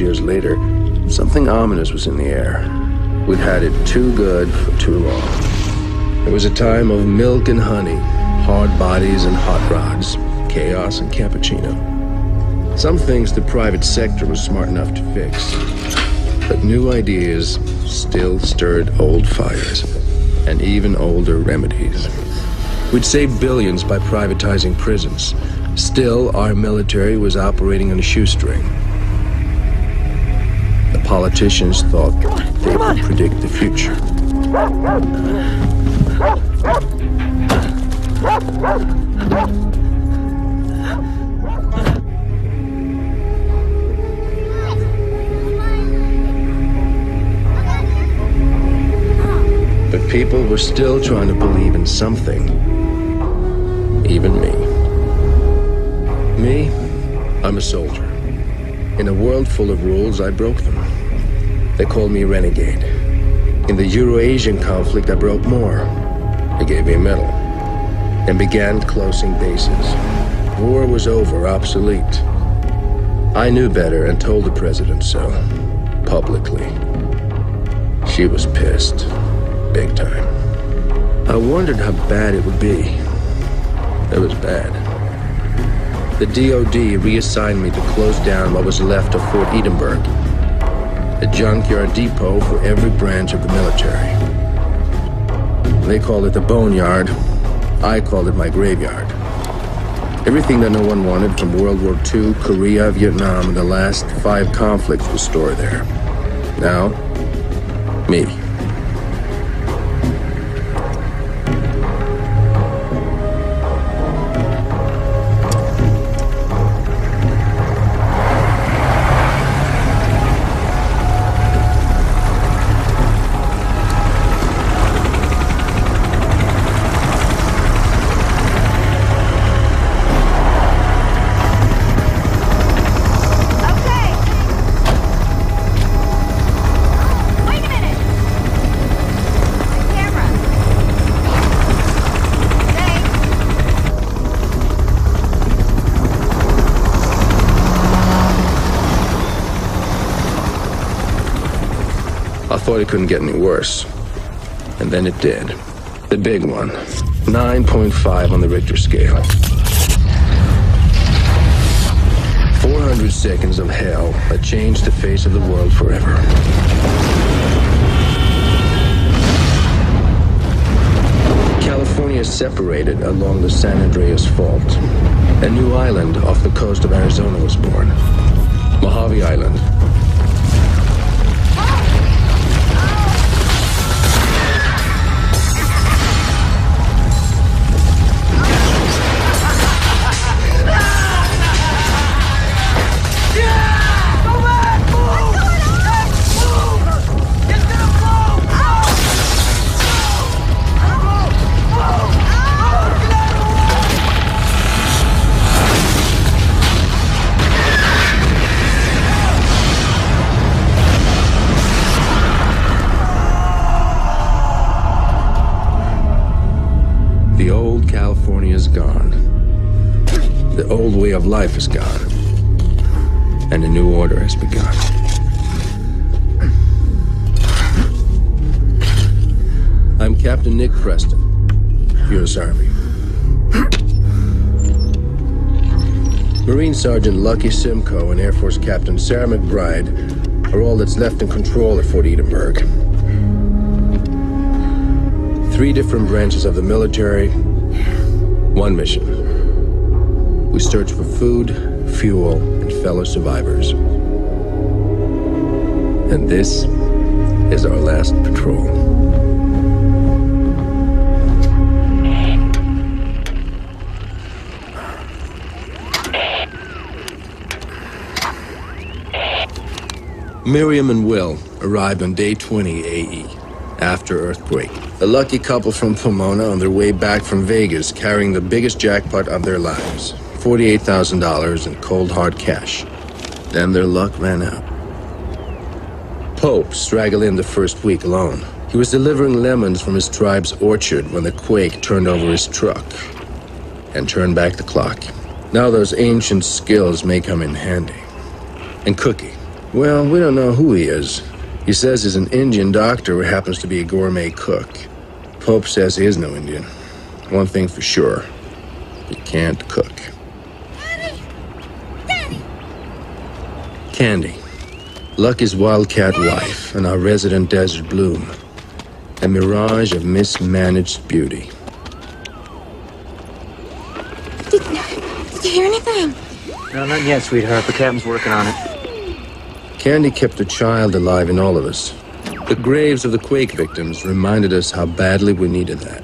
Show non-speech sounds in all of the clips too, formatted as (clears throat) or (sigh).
years later, something ominous was in the air. We'd had it too good for too long. It was a time of milk and honey, hard bodies and hot rods, chaos and cappuccino. Some things the private sector was smart enough to fix. But new ideas still stirred old fires, and even older remedies. We'd save billions by privatizing prisons. Still, our military was operating on a shoestring. Politicians thought they could predict the future. But people were still trying to believe in something. Even me. Me? I'm a soldier. In a world full of rules, I broke them. They called me renegade. In the Euro-Asian conflict, I broke more. They gave me a medal. And began closing bases. War was over, obsolete. I knew better and told the president so. Publicly. She was pissed. Big time. I wondered how bad it would be. It was bad. The DoD reassigned me to close down what was left of Fort Edinburgh, a junkyard depot for every branch of the military. They called it the boneyard. I called it my graveyard. Everything that no one wanted from World War II, Korea, Vietnam, and the last five conflicts was stored there. Now, me. Thought it couldn't get any worse. And then it did. The big one. 9.5 on the Richter scale. 400 seconds of hell that changed the face of the world forever. California separated along the San Andreas Fault. A new island off the coast of Arizona was born. Mojave Island. Captain Nick Preston, U.S. Army. Marine Sergeant Lucky Simcoe and Air Force Captain Sarah McBride are all that's left in control at Fort Edinburgh. Three different branches of the military, one mission. We search for food, fuel, and fellow survivors. And this is our last patrol. Miriam and Will arrived on day 20 AE, after earthquake. A lucky couple from Pomona on their way back from Vegas carrying the biggest jackpot of their lives $48,000 in cold hard cash. Then their luck ran out. Pope straggled in the first week alone. He was delivering lemons from his tribe's orchard when the quake turned over his truck and turned back the clock. Now those ancient skills may come in handy. And Cookie, well, we don't know who he is. He says he's an Indian doctor who happens to be a gourmet cook. Pope says he is no Indian. One thing for sure, he can't cook. Daddy! Daddy! Candy, Lucky's wildcat wife and our resident desert bloom. A mirage of mismanaged beauty. Did, did you hear anything? No, not yet, sweetheart. The captain's working on it. Candy kept a child alive in all of us. The graves of the quake victims reminded us how badly we needed that.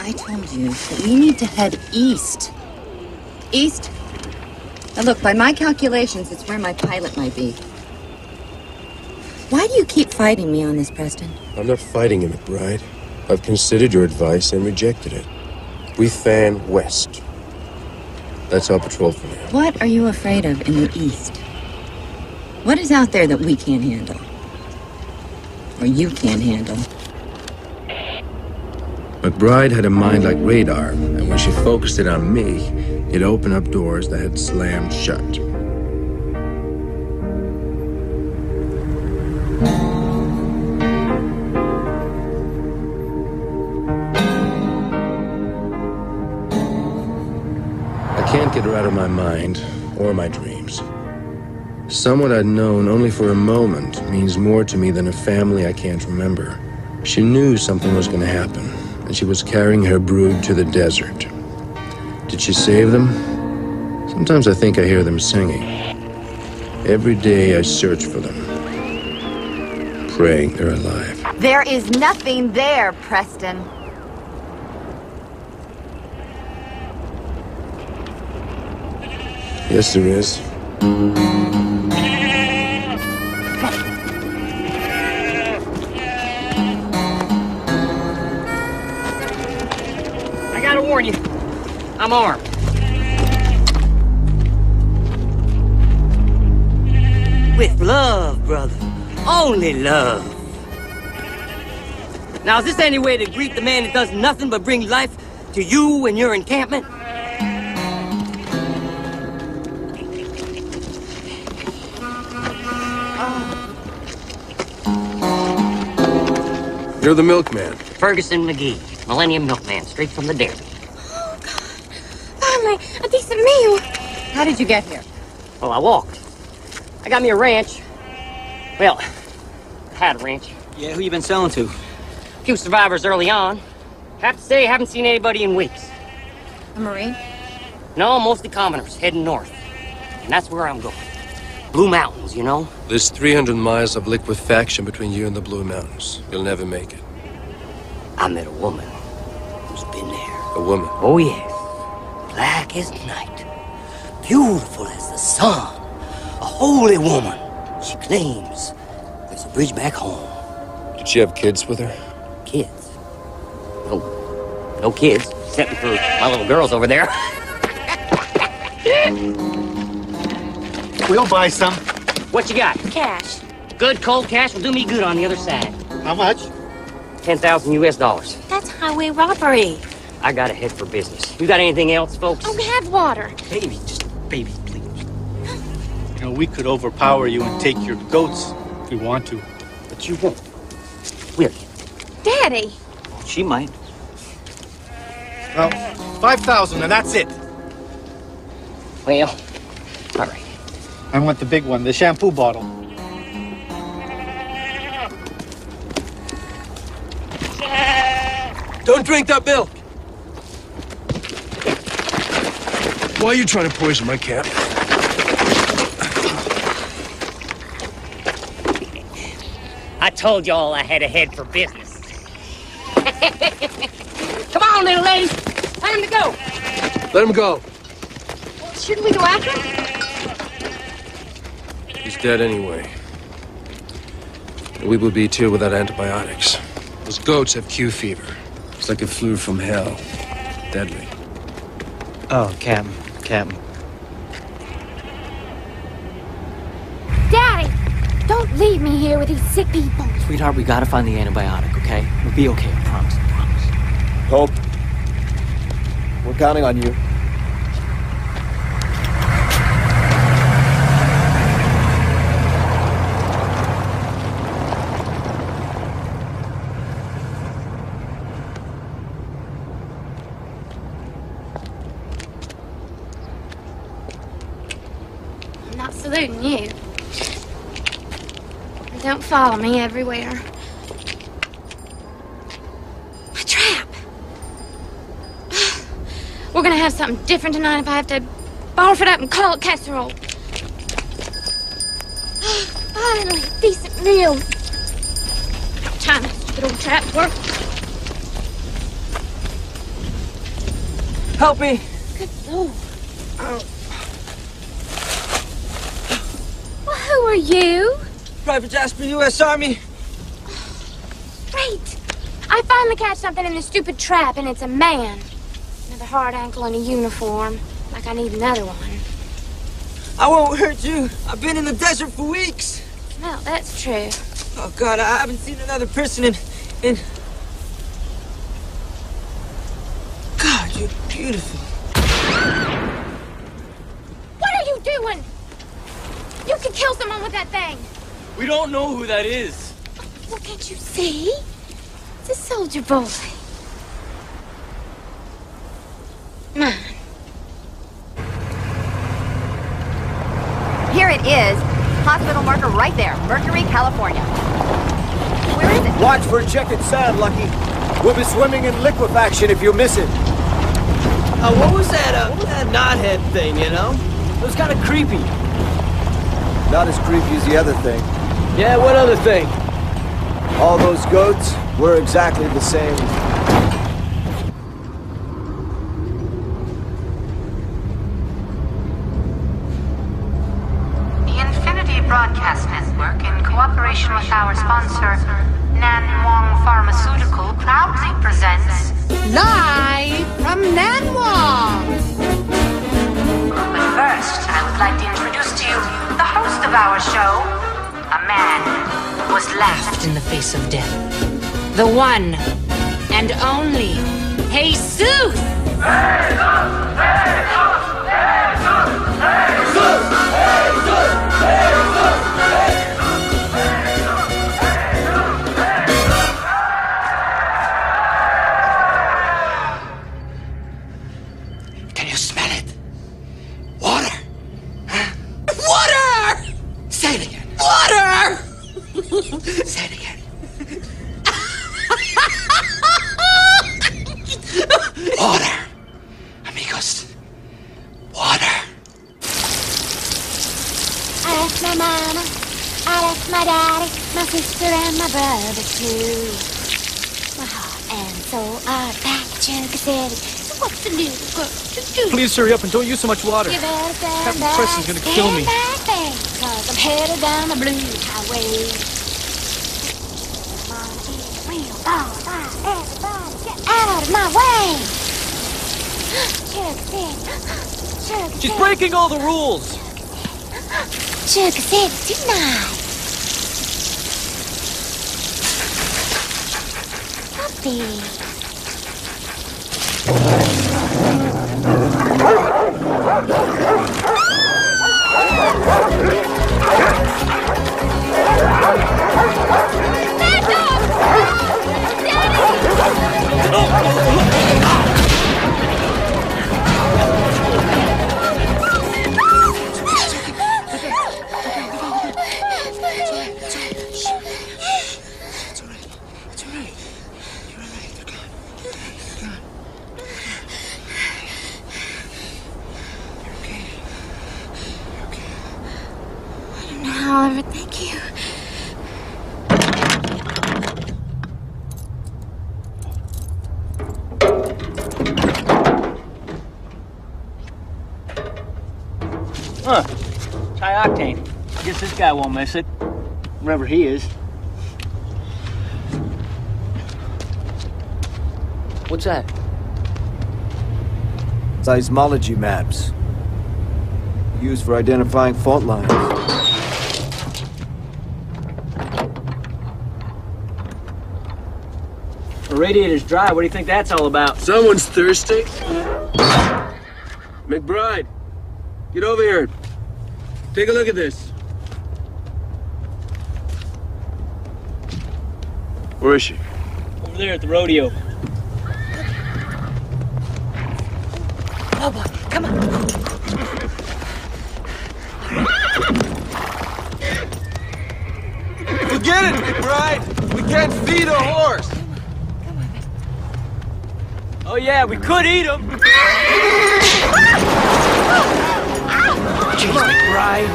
I told you that we need to head east. East? Now look, by my calculations, it's where my pilot might be. Why do you keep fighting me on this, Preston? I'm not fighting you, McBride. I've considered your advice and rejected it. We fan west. That's our patrol for now. What are you afraid of in the east? What is out there that we can't handle? Or you can't handle? McBride had a mind like radar, and when she focused it on me, it opened up doors that had slammed shut. I can't get her out of my mind or my dreams. Someone I'd known only for a moment means more to me than a family I can't remember. She knew something was going to happen, and she was carrying her brood to the desert. Did she save them? Sometimes I think I hear them singing. Every day I search for them, praying they're alive. There is nothing there, Preston. Yes, there is. I'm armed. With love, brother. Only love. Now, is this any way to greet the man that does nothing but bring life to you and your encampment? You're the milkman. Ferguson McGee, Millennium Milkman, straight from the dairy. Finally, a decent meal. How did you get here? Well, I walked. I got me a ranch. Well, I had a ranch. Yeah, who you been selling to? A few survivors early on. Have to say, haven't seen anybody in weeks. A Marine? No, mostly commoners heading north. And that's where I'm going. Blue Mountains, you know? There's 300 miles of liquefaction between you and the Blue Mountains. You'll never make it. I met a woman who's been there. A woman. Oh, yes. Black as night. Beautiful as the sun. A holy woman. She claims there's a bridge back home. Did she have kids with her? Kids. No, no kids, except for my little girls over there. We'll buy some. What you got? Cash. Good cold cash will do me good on the other side. How much? 10,000 US dollars. That's highway robbery. I got to head for business. You got anything else, folks? Oh, we have water. Baby, just baby, please. You know, we could overpower you and take your goats if we want to. But you won't. Will you? Daddy. She might. Well, 5,000 and that's it. Well, all right. I want the big one, the shampoo bottle. Don't drink that milk! Why are you trying to poison my cat? I told y'all I had a head for business. (laughs) Come on, little lady. Time to go. Let him go. Shouldn't we go after him? He's dead anyway. We will be too without antibiotics. Those goats have Q fever. It's like a flu from hell. Deadly. Oh, Captain. Captain. Daddy. Don't leave me here with these sick people. Sweetheart, we gotta find the antibiotic, okay? We'll be okay, I promise, I promise. Hope. We're counting on you. I'm not saluting you. And Don't follow me everywhere. My trap. (sighs) We're gonna have something different tonight if I have to barf it up and call it casserole. (gasps) Finally, a decent meal. About time that stupid old trap worked. Help me! Good lord. Oh. Well, who are you? Private Jasper, U.S. Army. Great. I finally catch something in this stupid trap, and it's a man. Another hard ankle in a uniform. Like I need another one. I won't hurt you. I've been in the desert for weeks. Well, that's true. Oh, God, I haven't seen another person in... in... God, you're beautiful. What are you doing? You could kill someone with that thing. We don't know who that is. Well, can't you see? It's a soldier boy. Mine. Here it is. Hospital marker right there. Mercury, California. Where is it? Watch for ejected sand, Lucky. We'll be swimming in liquefaction if you miss it. Uh, what was that, uh, what was that knothead thing, you know? It was kind of creepy. Not as creepy as the other thing. Yeah, what other thing? All those goats were exactly the same. The Infinity Broadcast Network, in cooperation with our sponsor, Nan Wong Pharmaceutical, proudly presents Live from Nanwang. But first, I would like to introduce to you the host of our show, a man was laughed in the face of death. The one and only Jesus! Can brother too. My heart and soul are back at City. So what's the little girl to do? Please hurry up and don't use so much water. You better stand Captain back, Preston's gonna kill me. back Cause I'm headed down the blue highway. Come on, get everybody get out of my way. (gasps) City, (gasps) She's breaking all the rules. Sugar City tonight. Puppy. I don't know how I'll ever thank you. Huh. High octane. Guess this guy won't miss it. Wherever he is. What's that? Seismology maps. Used for identifying fault lines. Radiator's dry. What do you think that's all about? Someone's thirsty. McBride, get over here. Take a look at this. Where is she? Over there at the rodeo. Yeah, we could eat them. Jeez, McBride!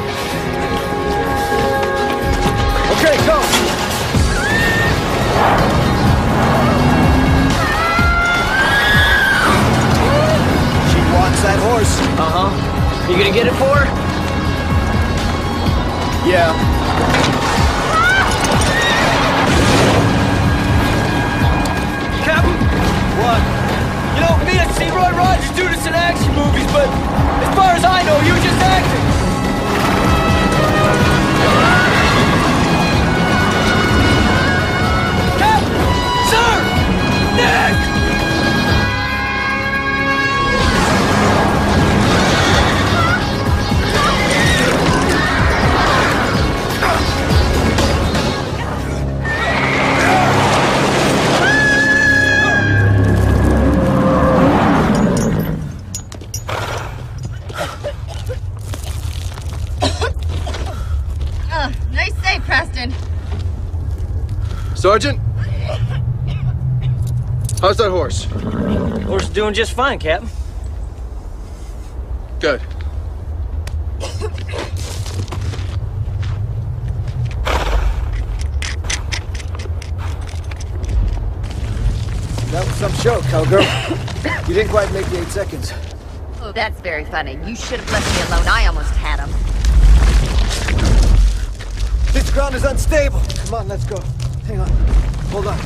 Okay, go! She wants that horse. Uh-huh. You gonna get it for her? Yeah. Know, me and see Roy Rogers do this in action movies, but as far as I know, you were just acting. Sergeant? How's that horse? Horse is doing just fine, Captain. Good. That was some show, cowgirl. you didn't quite make the eight seconds. Oh, that's very funny. You should have left me alone. I almost had him. This ground is unstable. Come on, let's go. Hang on. Hold on.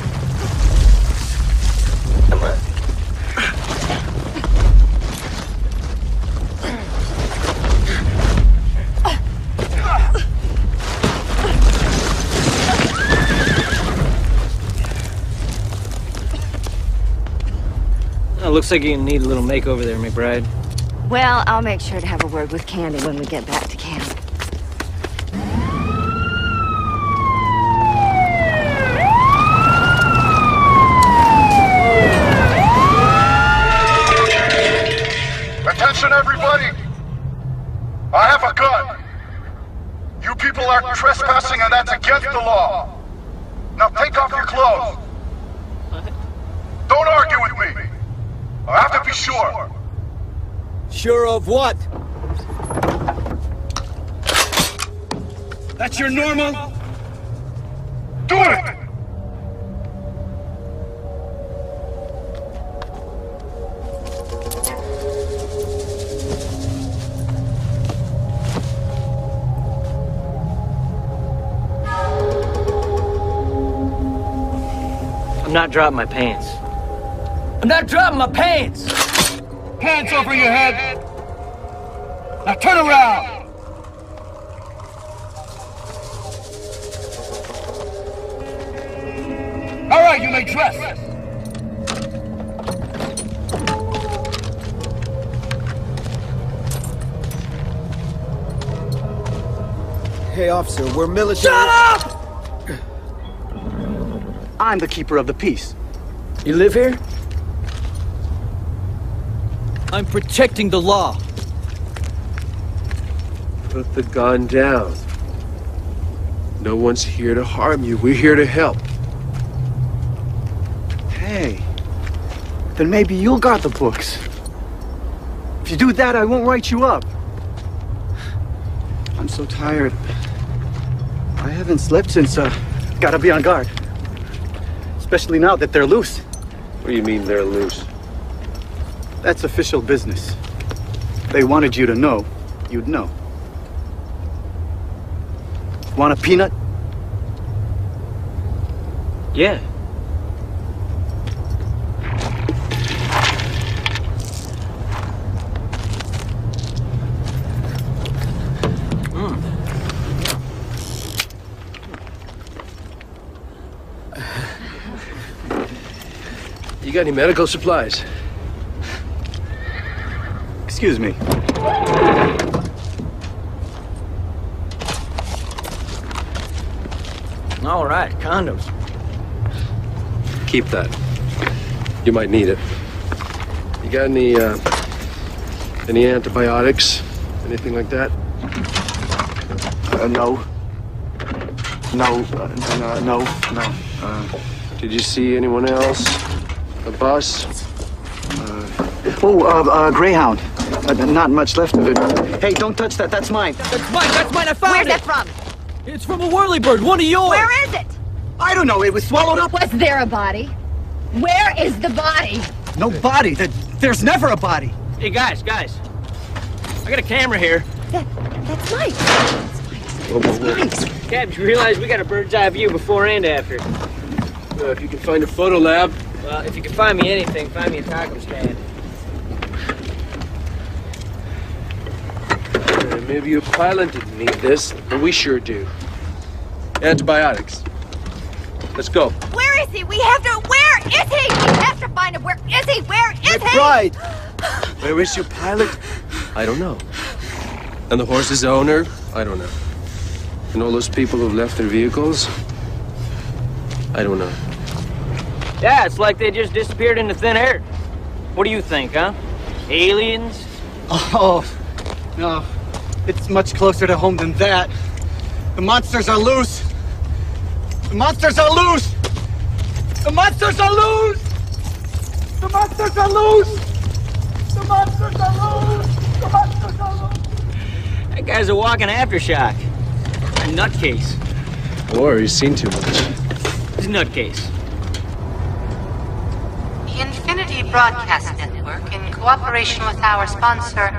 Looks like you need a little makeover there, McBride. Well, I'll make sure to have a word with Candy when we get back to camp. Attention, everybody! I have a gun. You people are trespassing, and that's against the law. Now take off your clothes. Don't argue with me. I have to be sure. Sure of what? That's your normal? Do it! I'm not dropping my pants. I'm not dropping my pants! Hands over your head. Now turn around. Officer, we're military. Shut up! I'm the keeper of the peace. You live here? I'm protecting the law. Put the gun down. No one's here to harm you. We're here to help. Hey, then maybe you'll guard the books. If you do that, I won't write you up. I'm so tired. I haven't slept since, uh, gotta be on guard. Especially now that they're loose. What do you mean they're loose? That's official business. They wanted you to know, you'd know. Want a peanut? Yeah. Got any medical supplies? Excuse me. All right, condoms. Keep that. You might need it. You got any, uh, any antibiotics? Anything like that? Uh, no. No, uh, no, no, no. Uh, Did you see anyone else? A bus? oh, uh, uh, Greyhound. Uh, not much left of it. Hey, don't touch that. That's mine. That's mine, that's mine, I found Where's it! that from? It's from a whirlybird, one of yours! Where is it? I don't know. It was swallowed up. Was there a body? Where is the body? No body. There's never a body. Hey, guys, guys. I got a camera here. That, That's Mike. Whoa, whoa, whoa. Cap, you realize we got a bird's eye view before and after. Uh, if you can find a photo lab, Well, if you can find me anything, find me a taco stand. uh, maybe your pilot didn't need this, but we sure do. Antibiotics. Let's go. Where is he? We have to. Where is he? We have to find him. Where is he? Where is he? Right. (gasps) Where is your pilot? I don't know. And the horse's owner? I don't know. And all those people who've left their vehicles? I don't know. Yeah, it's like they just disappeared into thin air. What do you think, huh? Aliens? Oh, no. It's much closer to home than that. The monsters are loose. The monsters are loose. The monsters are loose. The monsters are loose. The monsters are loose. The monsters are loose. That guy's a walking aftershock. A nutcase. Or he's seen too much. He's a nutcase. The Broadcast Network, in cooperation with our sponsor,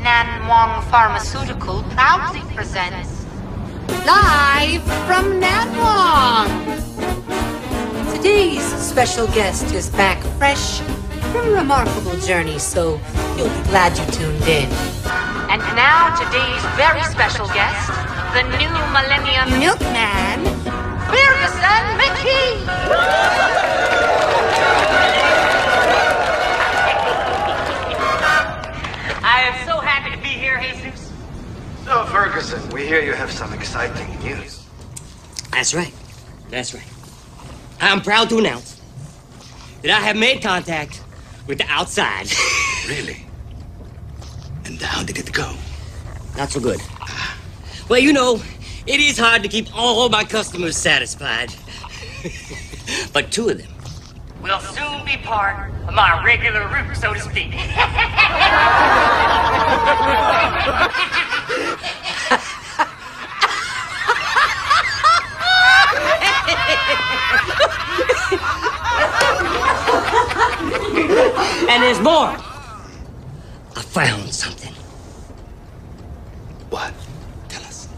Nan Wong Pharmaceutical, proudly presents Live from Nanwang. Today's special guest is back fresh from a remarkable journey, so you'll be glad you tuned in. And now, today's very special guest, the new Millennium Milkman, Ferguson McKee! So, Ferguson, we hear you have some exciting news. That's right. That's right. I'm proud to announce that I have made contact with the outside. (laughs) Really? And how did it go? Not so good. Well, you know, it is hard to keep all my customers satisfied. (laughs) but two of them will soon be part of my regular route, so to speak. (laughs) and there's more. I found something. What? Tell us.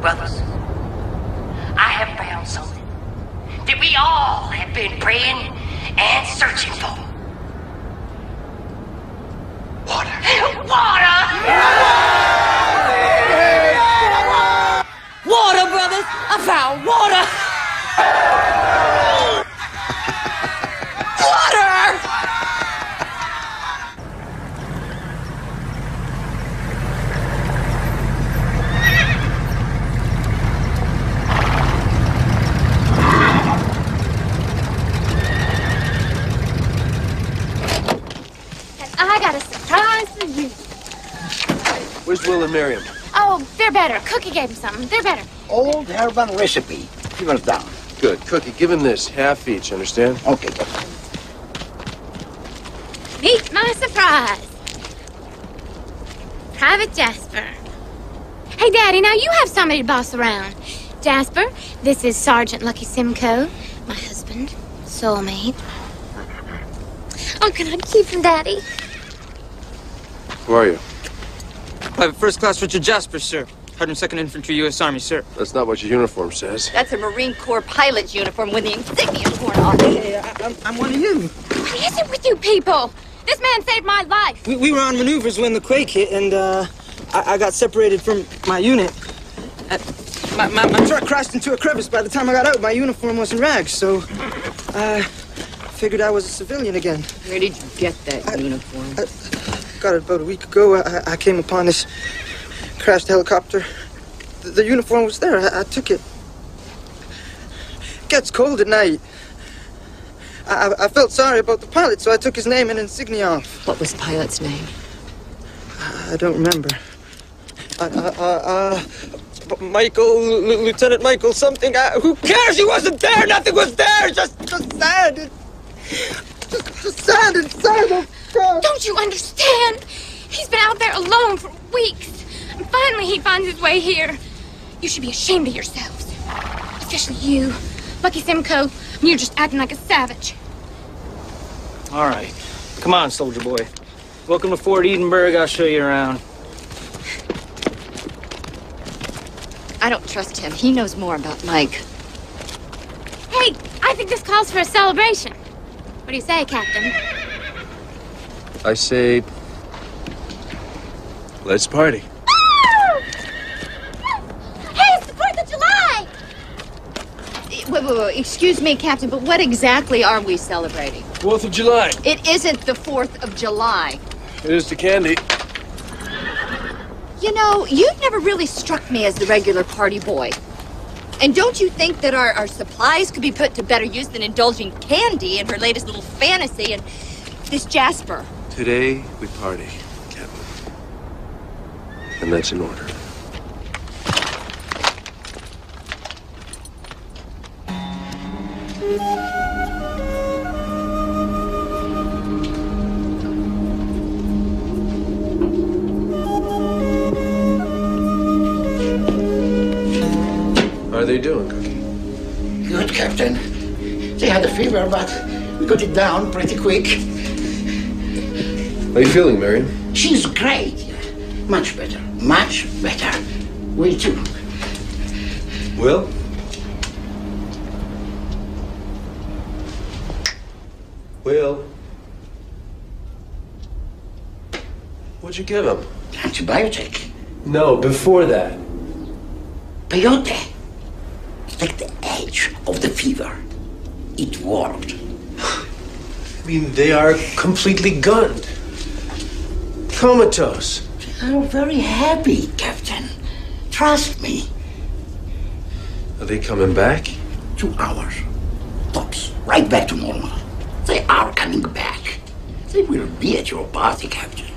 Brothers, I have found something that we all have been praying and searching for. Water. (laughs) Water! Water, brothers! I found water! water! And I got a surprise for you. Where's Will and Miriam? Oh, they're better. Cookie gave them something. They're better. Old Harbin recipe. Give it down. Good. Cookie, give him this. Half each, understand? Okay. Meet my surprise. Private Jasper. Hey, Daddy, now you have somebody to boss around. Jasper, this is Sergeant Lucky Simcoe, my husband, soulmate. Oh, can I keep him, Daddy? Who are you? Private First Class Richard Jasper, sir. 102nd Infantry, U.S. Army, sir. That's not what your uniform says. That's a Marine Corps pilot's uniform with the insignia torn off. I'm, I'm one of you. What is it with you people? This man saved my life. We, we were on maneuvers when the quake hit, and uh, I, I got separated from my unit. Uh, my, my, my truck crashed into a crevice. By the time I got out, my uniform was in rags, so uh, figured I was a civilian again. Where did you get that uniform? Got it about a week ago. I, I came upon this crashed helicopter. The, the uniform was there. I, I took it. It gets cold at night. I, I, I felt sorry about the pilot, so I took his name and insignia off. What was the pilot's name? I don't remember. Uh, uh, uh, uh, Michael, L- Lieutenant Michael, something. Who cares? He wasn't there. Nothing was there. Just, just sand. Just, just sand and sand. Oh, God. Don't you understand? He's been out there alone for weeks. And finally he finds his way here. You should be ashamed of yourselves. Especially you, Lucky Simcoe. You're just acting like a savage. All right. Come on, soldier boy. Welcome to Fort Edinburgh. I'll show you around. I don't trust him. He knows more about Mike. Hey, I think this calls for a celebration. What do you say, Captain? I say, let's party. Hey, it's the 4th of July! Wait, wait, wait. Excuse me, Captain, but what exactly are we celebrating? Fourth of July. It isn't the 4th of July. It is the candy. You know, you've never really struck me as the regular party boy. And don't you think that our, our supplies could be put to better use than indulging Candy in her latest little fantasy and this Jasper? Today we party, Captain. And that's in order. How are they doing, Cookie? Good, Captain. They had a fever, but we got it down pretty quick. How are you feeling, Marion? She's great. Much better. Much better. We too. Will? Will? What'd you give him? Antibiotic. No, before that. Peyote. It's like the edge of the fever. It worked. I mean, they are completely gunned. Comatose. I'm very happy, Captain. Trust me. Are they coming back? Two hours. Tops. Right back to normal. Are coming back. They will be at your party, Captain.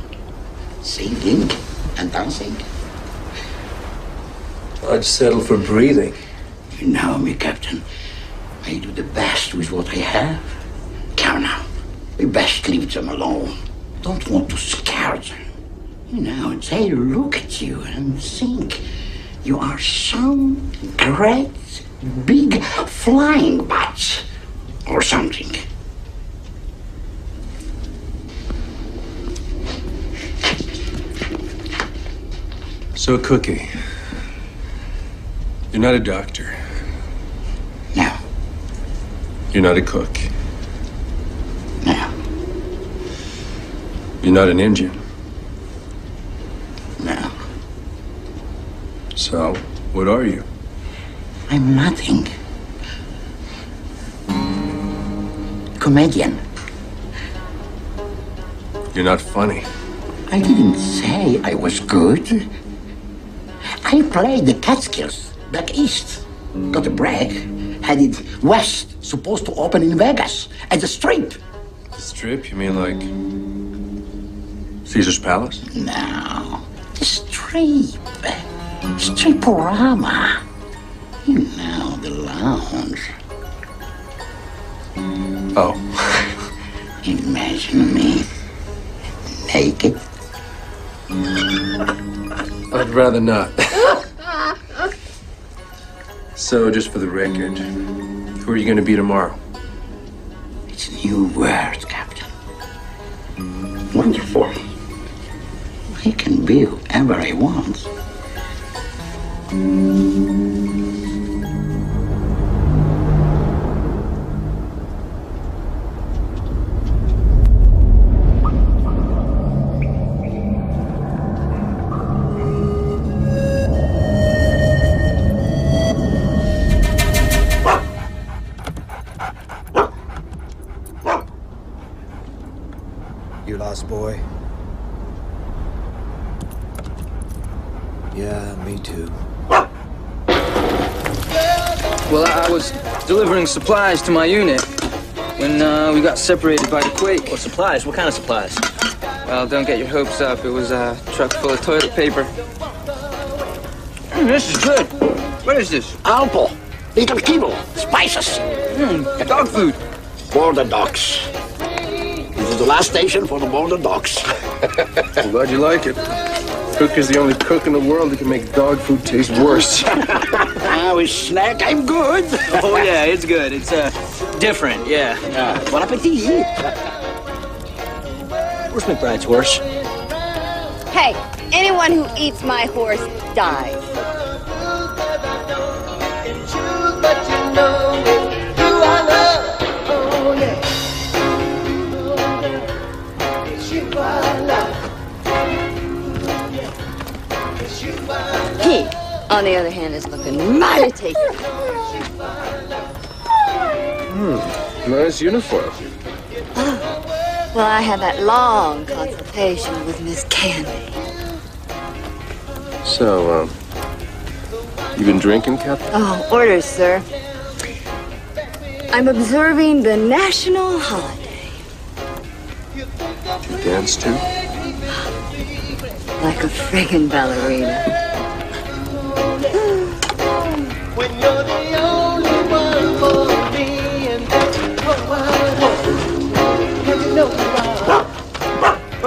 Singing and dancing. I'd settle for breathing. You know me, Captain. I do the best with what I have. Colonel, we best leave them alone. Don't want to scare them. You know, they look at you and think you are some great big flying bat or something. So, Cookie, you're not a doctor. No. You're not a cook. No. You're not an Indian. No. So, what are you? I'm nothing. Comedian. You're not funny. I didn't say I was good. I played the Catskills back east. Got a break. Headed west. Supposed to open in Vegas at the Strip. Strip? You mean like Caesar's Palace? No. The Strip. Striporama. You know, the lounge. Oh. (laughs) Imagine me naked. I'd rather not. (laughs) so, just for the record, who are you going to be tomorrow? It's a new world, Captain. Wonderful. I can be whoever I want. Delivering supplies to my unit when uh, we got separated by the quake. What supplies? What kind of supplies? Well, don't get your hopes up. It was a truck full of toilet paper. Mm, this is good. What is this? Alpo. Little kibble. Spices. Mm, dog food. Border dogs. This is the last station for the border dogs. I'm (laughs) glad you like it. Cook is the only cook in the world who can make dog food taste worse. (laughs) With snack, I'm good. (laughs) Oh yeah, it's good. It's uh different. Yeah. Yeah. Bon appetit. Where's McBride's horse? Hey, anyone who eats my horse dies. On the other hand, is looking mighty tasty. Hmm, nice uniform. Well, I had that long consultation with Miss Candy. So, um, you been drinking, Captain? Oh, orders, sir. I'm observing the national holiday You dance too? like a friggin' ballerina.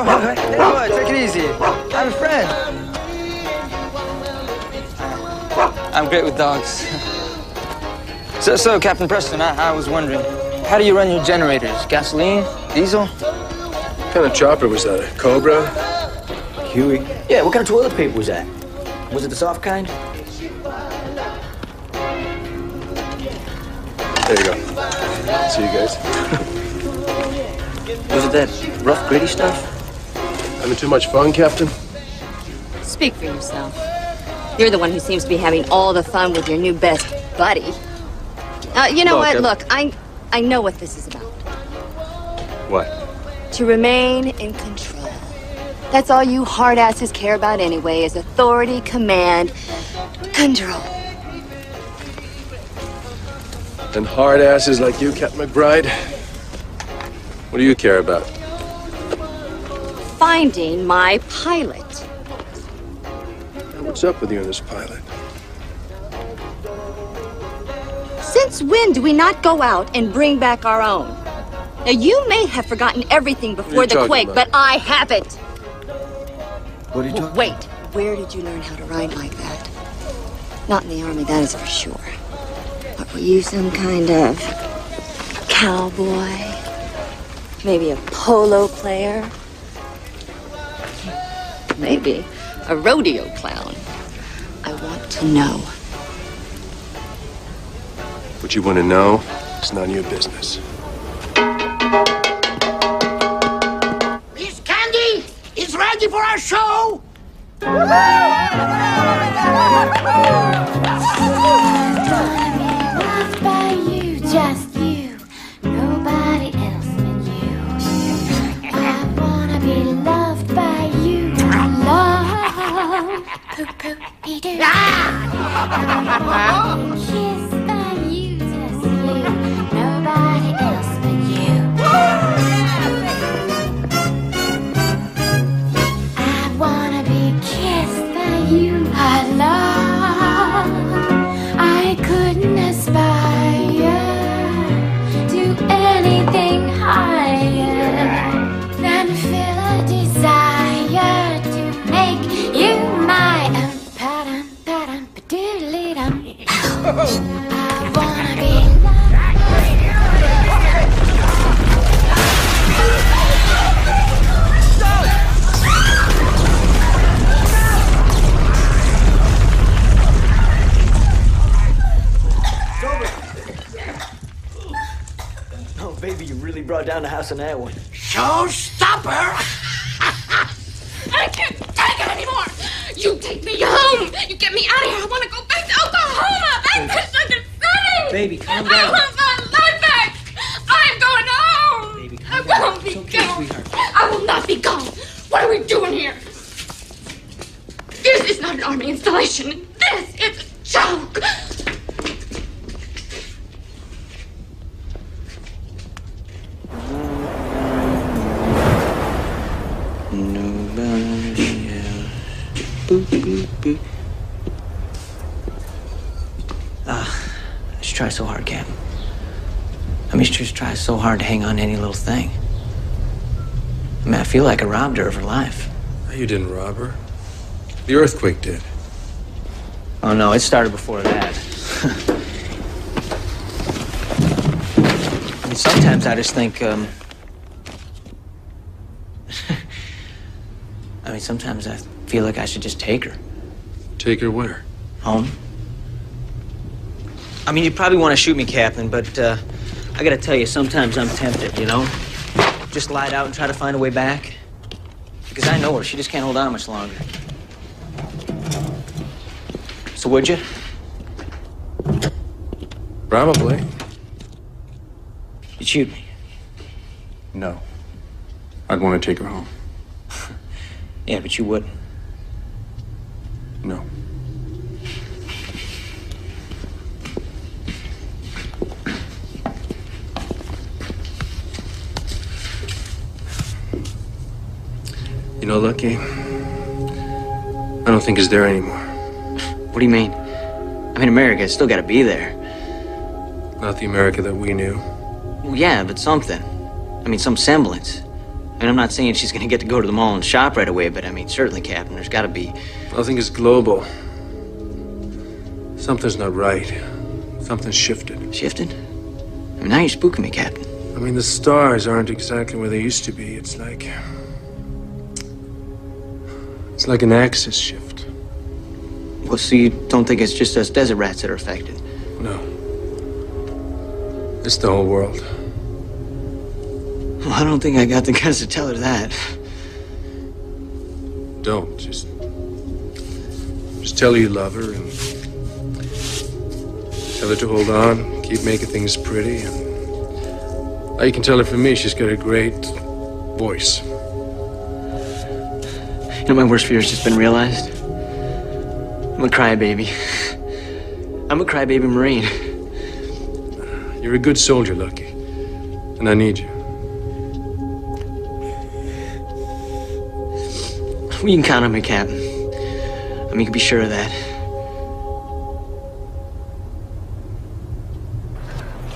Oh, hey, boy, take it easy. I have a friend. I'm great with dogs. So, so Captain Preston, I, I was wondering, how do you run your generators? Gasoline? Diesel? What kind of chopper was that? A Cobra? Huey. Yeah, what kind of toilet paper was that? Was it the soft kind? There you go. See you guys. Was it that rough, gritty stuff? Having too much fun, Captain? Speak for yourself. You're the one who seems to be having all the fun with your new best buddy. Uh, you know Look, what? I'm- Look, I, I know what this is about. What? To remain in control. That's all you hard asses care about anyway, is authority, command, control. And hard asses like you, Captain McBride? What do you care about? Finding my pilot. What's up with you and this pilot? Since when do we not go out and bring back our own? Now, you may have forgotten everything before the quake, about? but I haven't. What are you talking Wait, where did you learn how to ride like that? Not in the army, that is for sure. But were you some kind of cowboy? Maybe a polo player? Maybe a rodeo clown? I want to know. What you want to know is none of your business. Miss Candy is ready for our show. Loved (laughs) Poo poo dee doo. House on that one. Showstopper. (laughs) I can't take it anymore. You take me home. You get me out of here. I want to go back to Oklahoma, back to Sugar City. Baby, calm I want my life back. I'm going home. I won't be go. I will not be gone. What are we doing here? This is not an army installation. Try so hard, Captain. I mean, she just tries so hard to hang on to any little thing. I mean, I feel like I robbed her of her life. You didn't rob her. The earthquake did. Oh no, it started before that. (laughs) I mean, sometimes I just think, um. (laughs) I mean, sometimes I feel like I should just take her Take her where? home. I mean, you probably want to shoot me, Captain, but uh, I gotta tell you, sometimes I'm tempted, you know? Just light out and try to find a way back. Because I know her, she just can't hold on much longer. So would you? Probably. You'd shoot me. No. I'd want to take her home. (laughs) Yeah, but you wouldn't. Lucky, I don't think it's there anymore. What do you mean? I mean, America's still gotta be there. Not the America that we knew. Well, yeah, but something. I mean, some semblance. And I'm not saying she's gonna get to go to the mall and shop right away, but I mean, certainly, Captain, there's gotta be. I think it's global. Something's not right. Something's shifted. Shifted? I mean, now you're spooking me, Captain. I mean, the stars aren't exactly where they used to be. It's like. It's like an axis shift. Well, so you don't think it's just us desert rats that are affected? No. It's the whole world. Well, I don't think I got the guts to tell her that. Don't. Just. Just tell her you love her and. Tell her to hold on, keep making things pretty, and. You can tell her from me, she's got a great voice. You know, my worst fear has just been realized. I'm a crybaby. I'm a crybaby Marine. You're a good soldier, Lucky. And I need you. We can count on me, Captain. I mean, you can be sure of that.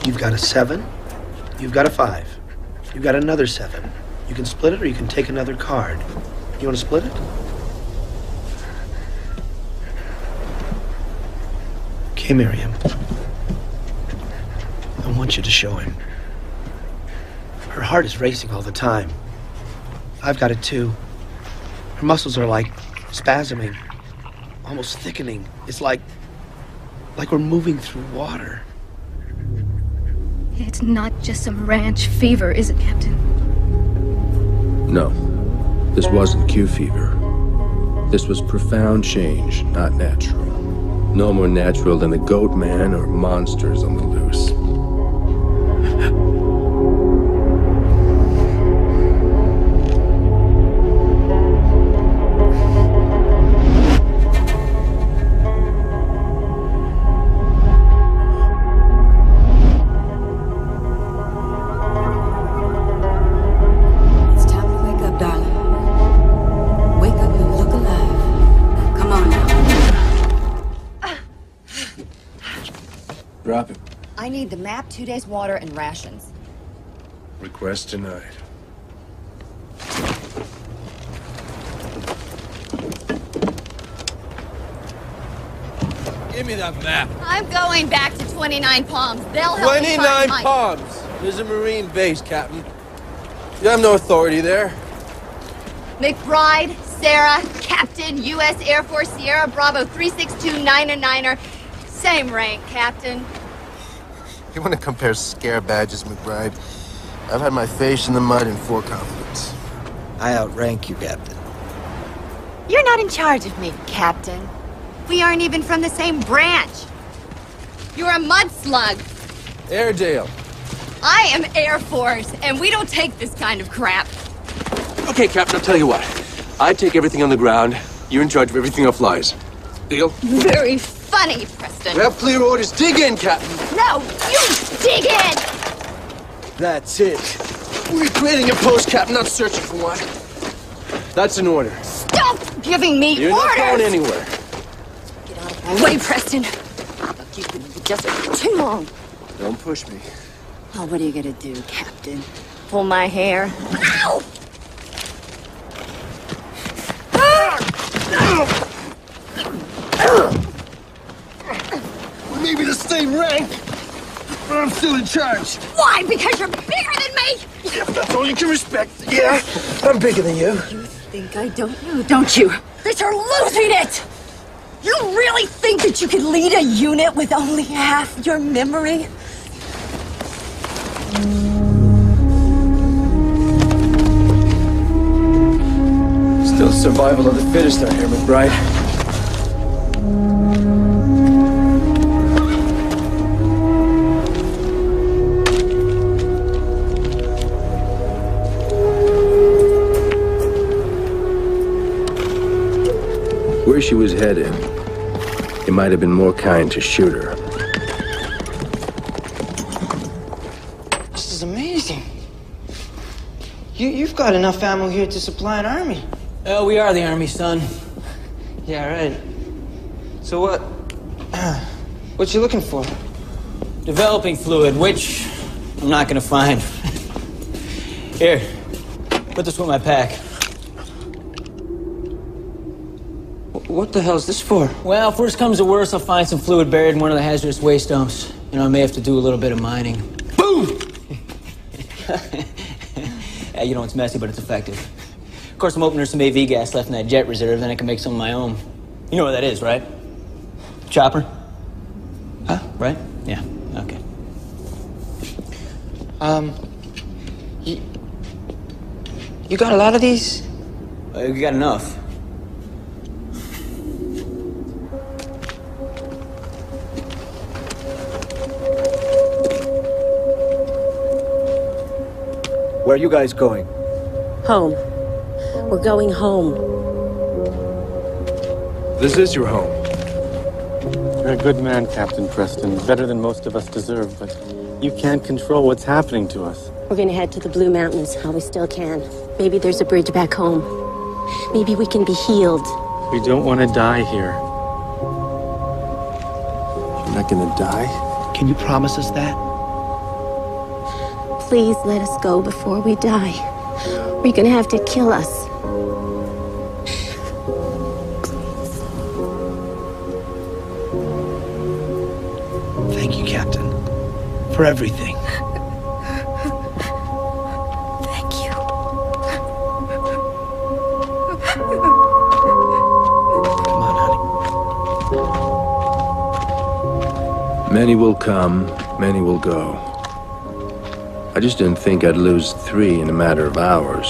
You've got a seven. You've got a five. You've got another seven. You can split it or you can take another card. You want to split it? Okay, Miriam. I want you to show him. Her heart is racing all the time. I've got it too. Her muscles are like spasming, almost thickening. It's like. like we're moving through water. It's not just some ranch fever, is it, Captain? No. This wasn't Q fever. This was profound change, not natural. No more natural than the goat man or monsters on the loose. Drop it. I need the map, two days' water, and rations. Request denied. Give me that map. I'm going back to 29 Palms. They'll help me 29 find my... Palms. There's a Marine base, Captain. You have no authority there. McBride, Sarah, Captain, U.S. Air Force Sierra Bravo 3629er. Same rank, Captain. You want to compare scare badges, McBride? I've had my face in the mud in four conflicts. I outrank you, Captain. You're not in charge of me, Captain. We aren't even from the same branch. You're a mud slug. Airedale. I am Air Force, and we don't take this kind of crap. Okay, Captain, I'll tell you what. I take everything on the ground. You're in charge of everything that flies. Deal? Very funny, Preston. We have clear orders. Dig in, Captain. No, you dig in! That's it. We're creating a post, Captain, not searching for one. That's an order. Stop giving me You're orders! not going anywhere. Get out of My way, Preston. Look, you've been in the desert for too long. Don't push me. Oh, what are you gonna do, Captain? Pull my hair? Ow! We may be the same rank, but I'm still in charge. Why? Because you're bigger than me? If that's all you can respect, yeah, I'm bigger than you. you. Think I don't know, don't you? That you're losing it! You really think that you could lead a unit with only half your memory? Still survival of the fittest out here, McBride. She was headed, it might have been more kind to shoot her. This is amazing. You, you've got enough ammo here to supply an army. Oh, we are the army, son. Yeah, right. So what? (clears throat) What you looking for? Developing fluid, which I'm not gonna find. (laughs) Here, put this with my pack. What the hell is this for? Well, if worst comes to worst, I'll find some fluid buried in one of the hazardous waste dumps. You know, I may have to do a little bit of mining. Boom! (laughs) yeah, you know, it's messy, but it's effective. Of course, I'm hoping there's some AV gas left in that jet reserve, then I can make some of my own. You know what that is, right? Chopper? Huh? Right? Yeah, okay. Um, you, you got a lot of these? Uh, you got enough. Where are you guys going? Home. We're going home. This is your home. You're a good man, Captain Preston. Better than most of us deserve, but you can't control what's happening to us. We're gonna head to the Blue Mountains while we still can. Maybe there's a bridge back home. Maybe we can be healed. We don't want to die here. You're not gonna die? Can you promise us that? Please let us go before we die. Or you're gonna have to kill us. Thank you, Captain, for everything. Thank you. Many will come, many will go. I just didn't think I'd lose three in a matter of hours.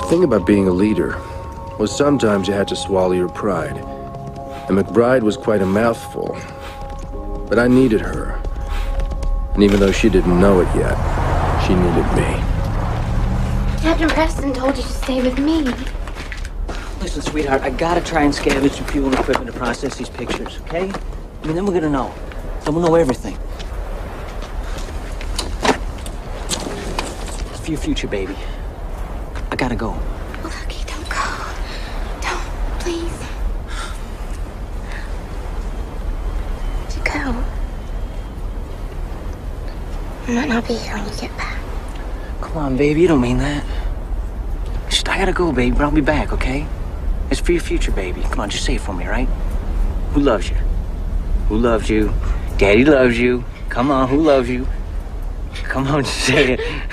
The thing about being a leader was sometimes you had to swallow your pride. And McBride was quite a mouthful. But I needed her. And even though she didn't know it yet, she needed me. Captain Preston told you to stay with me. Listen, sweetheart, I gotta try and scavenge some fuel and equipment to process these pictures, okay? I mean, then we're gonna know. Then we'll know everything. For your future, baby. I gotta go. Lucky, don't go. Don't, please. To go. I might not be here when you get back. Come on, baby, you don't mean that. Just, I gotta go, baby, but I'll be back, okay? It's for your future, baby. Come on, just say it for me, right? Who loves you? Who loves you? Daddy loves you. Come on, who loves you? Come on, (laughs) just say it.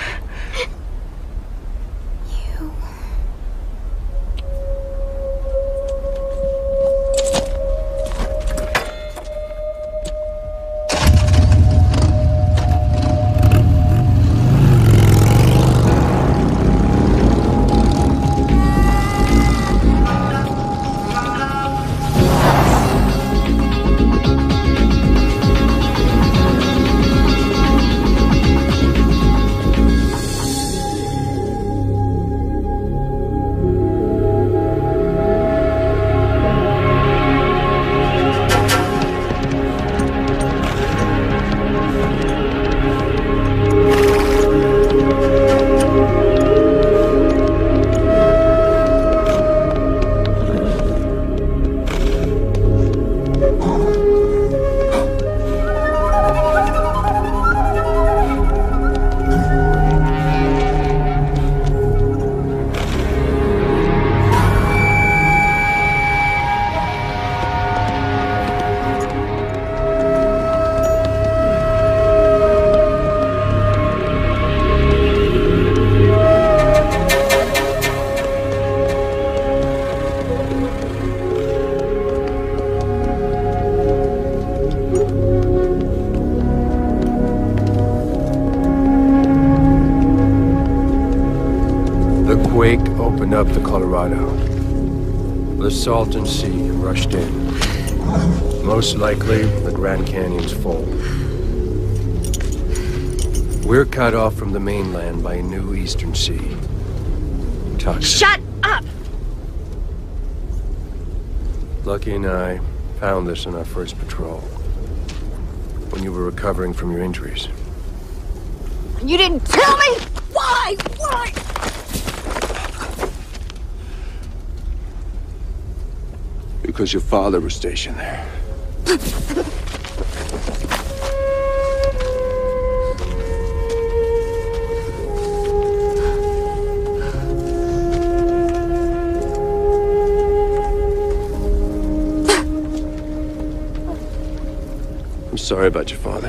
Up the Colorado. The Salton Sea rushed in. Most likely, the Grand Canyon's full. We're cut off from the mainland by a new eastern sea. Toxic. Shut up! Lucky and I found this on our first patrol. When you were recovering from your injuries. You didn't tell me? Why? Why? Because your father was stationed there. I'm sorry about your father.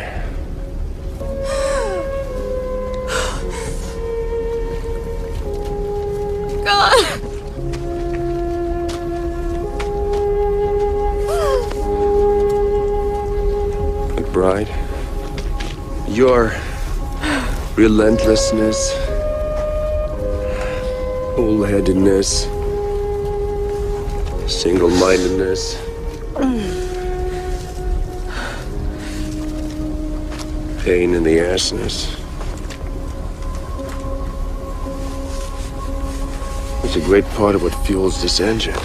Relentlessness, bullheadedness, single mindedness, pain in the assness. It's a great part of what fuels this engine.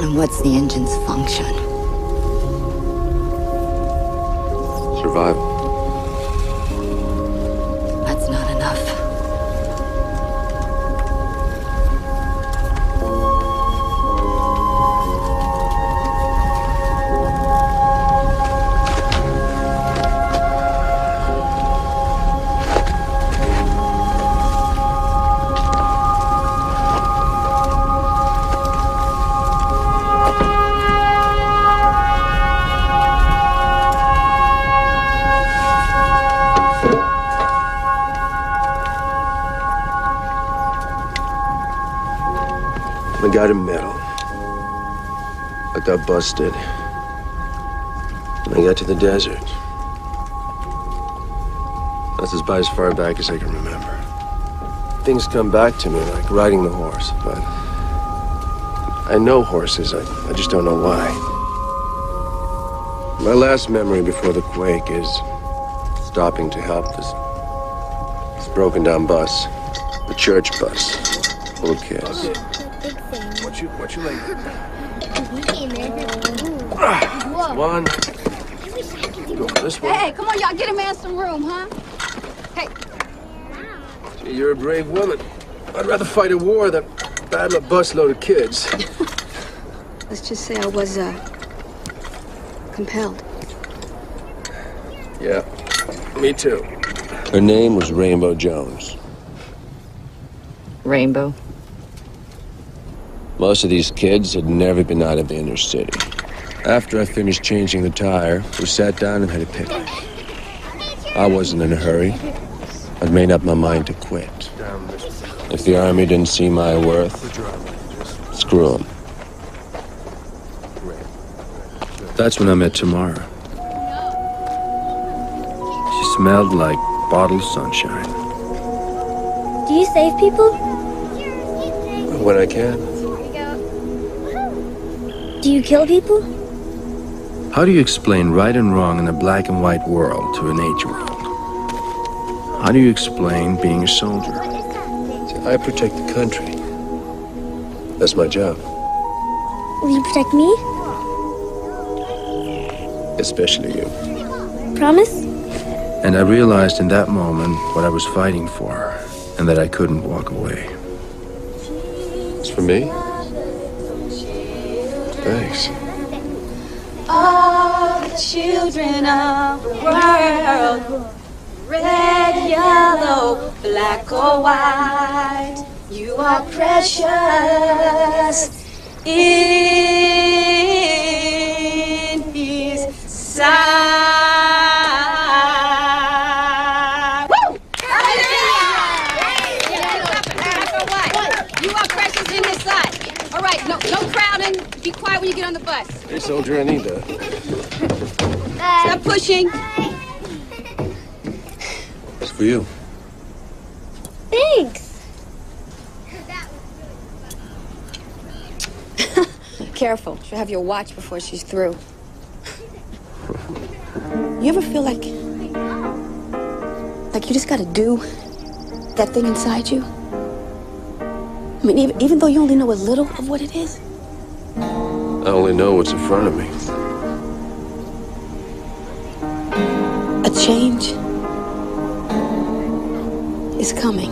And what's the engine's function? Survival. Got busted. And I got to the desert. That's about as far back as I can remember. Things come back to me like riding the horse, but I know horses. I, I just don't know why. My last memory before the quake is stopping to help this, this broken down bus, the church bus, full of kids. What you, what you like? One. Go for this one. Hey, come on, y'all, get a man some room, huh? Hey, Gee, You're a brave woman. I'd rather fight a war than battle a busload of kids. (laughs) let's just say I was, uh, compelled. Yeah, me too. Her name was Rainbow Jones. Rainbow. Most of these kids had never been out of the inner city. After I finished changing the tire, we sat down and had a picnic. I wasn't in a hurry. I'd made up my mind to quit. If the army didn't see my worth, screw 'em. That's when I met Tamara. She smelled like bottled sunshine. Do you save people? When I can. Do you kill people? How do you explain right and wrong in a black and white world to an eight-year-old? How do you explain being a soldier? See, I protect the country. That's my job, Will you protect me? especially you. Promise? And I realized in that moment what I was fighting for, and that I couldn't walk away. It's for me? Thanks. All the children of the world, red, yellow, black or white, you are precious in His sight. Woo! You are precious in his sight. All right, no, no crowding. Be quiet when you get on the bus. Hey, soldier, I need that. Stop pushing. It's for you. Thanks. (laughs) Careful. She'll have your watch before she's through. You ever feel like. like you just gotta do that thing inside you? I mean, even, even though you only know a little of what it is? I only know what's in front of me. A change is coming.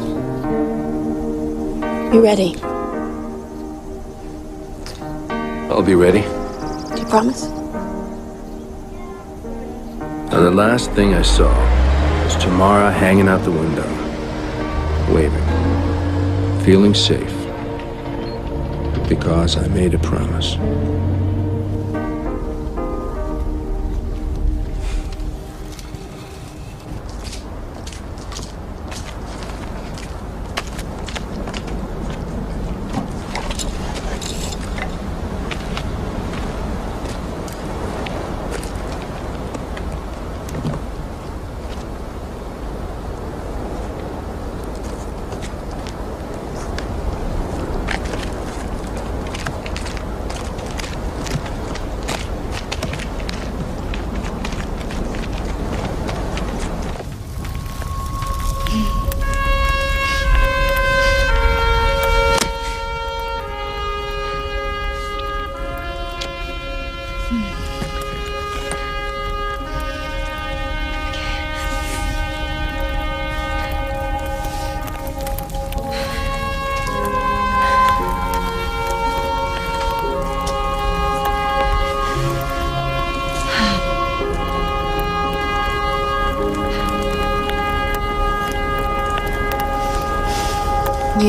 You ready? I'll be ready. Do you promise? Now, the last thing I saw was Tamara hanging out the window, waving, feeling safe, because I made a promise.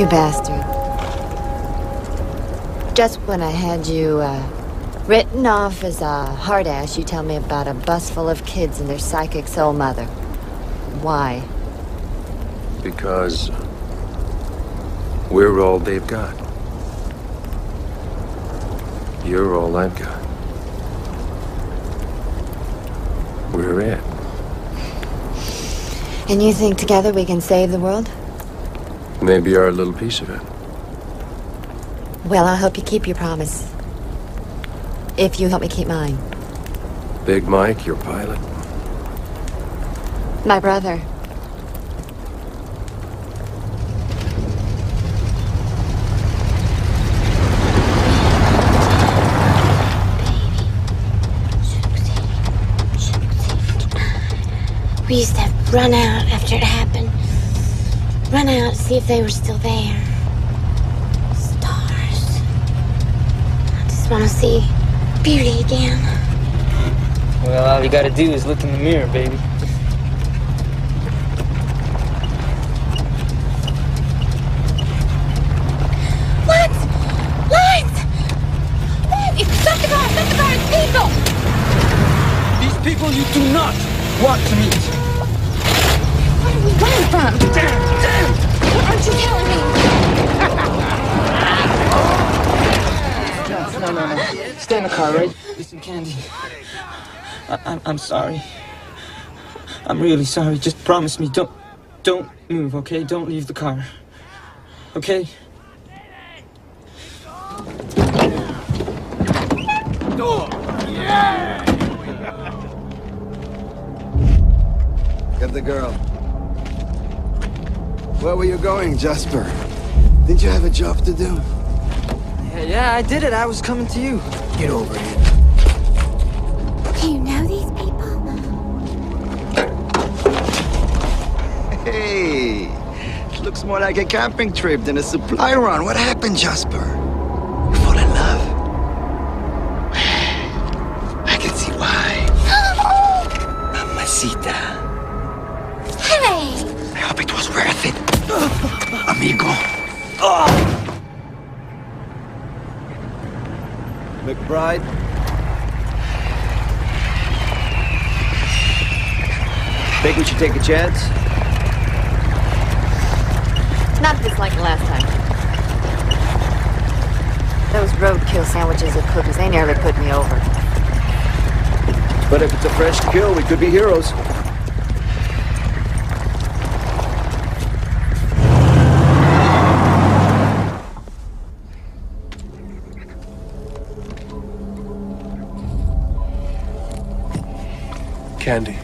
Bastard. Just when I had you uh, written off as a hard ass, you tell me about a bus full of kids and their psychic soul mother. Why? Because we're all they've got. You're all I've got. We're it. And you think together we can save the world? Maybe our little piece of it. Well, I hope you keep your promise. If you help me keep mine. Big Mike, your pilot. My brother. We used to run out after it happened. Run out, see if they were still there. Stars. I just want to see beauty again. Well, all you gotta do is look in the mirror, baby. Lights! Lights! It's stop the car! Stop the car! It's people! These people you do not want to meet. Where are we running from? Damn! Damn! Aren't you telling me? (laughs) No, no, no. Stay in the car, right? Listen, Candy. I, I'm, I'm sorry. I'm really sorry. Just promise me, don't, don't move, okay? Don't leave the car. Okay? Get the girl. Where were you going, Jasper? Didn't you have a job to do? Yeah, yeah, I did it. I was coming to you. Get over here. Do you know these people? Hey, it looks more like a camping trip than a supply run. What happened, Jasper? take a chance? Not just like last time. Those roadkill sandwiches at Cookie's, they nearly put me over. But if it's a fresh kill, we could be heroes. Candy.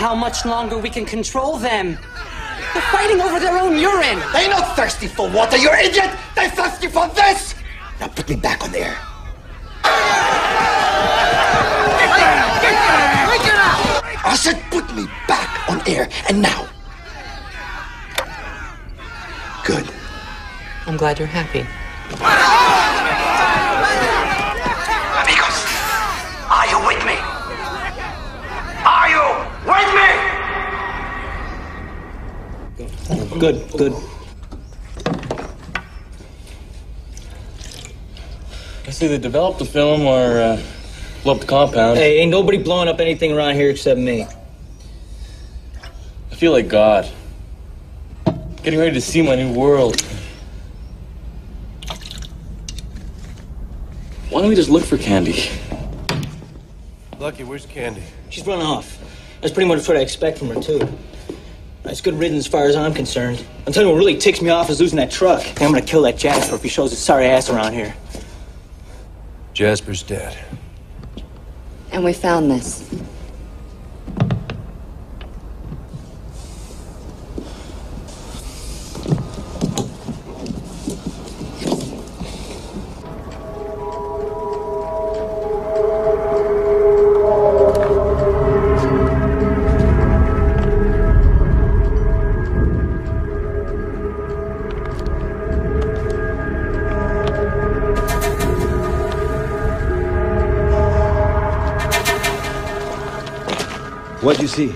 How much longer we can control them. They're fighting over their own urine. They're not thirsty for water, you idiot! They're thirsty for this! Now put me back on there. I said put me back on air, and now. Good. I'm glad you're happy. With me? Good, good. Guess either developed the film or uh, blow up the compound. Hey, ain't nobody blowing up anything around here except me. I feel like God. Getting ready to see my new world. Why don't we just look for Candy? Lucky, where's Candy? She's run off. That's pretty much what I expect from her, too. It's good riddance as far as I'm concerned. I'm telling you, what really ticks me off is losing that truck. And I'm gonna kill that Jasper if he shows his sorry ass around here. Jasper's dead. And we found this. What'd you see?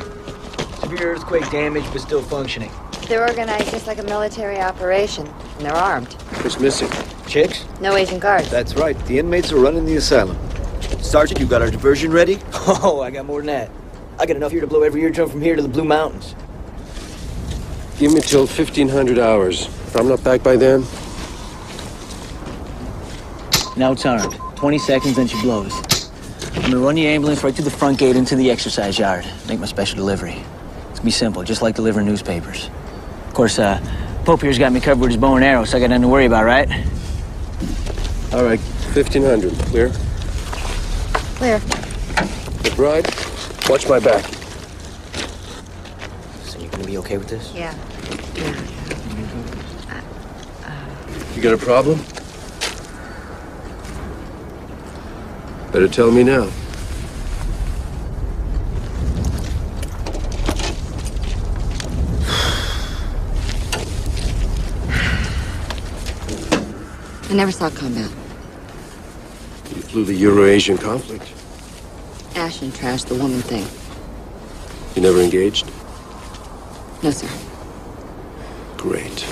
Severe earthquake damage, but still functioning. They're organized just like a military operation, and they're armed. Who's missing? Chicks? No Asian guards. That's right. The inmates are running the asylum. Sergeant, you got our diversion ready? (laughs) Oh, I got more than that. I got enough here to blow every eardrum from here to the Blue Mountains. Give me till 1500 hours. If I'm not back by then, Now it's armed. 20 seconds, then she blows. I'm gonna run the ambulance right through the front gate into the exercise yard. Make my special delivery. It's gonna be simple, just like delivering newspapers. Of course, uh, Pope here's got me covered with his bow and arrow, so I got nothing to worry about, right? all right, 1500. Clear? Clear. McBride, watch my back. So you're gonna be okay with this? Yeah. Yeah. You got a problem? Better tell me now. I never saw combat. You flew the Euro-Asian conflict. Ash and trash, the woman thing. You never engaged? No, sir. Great.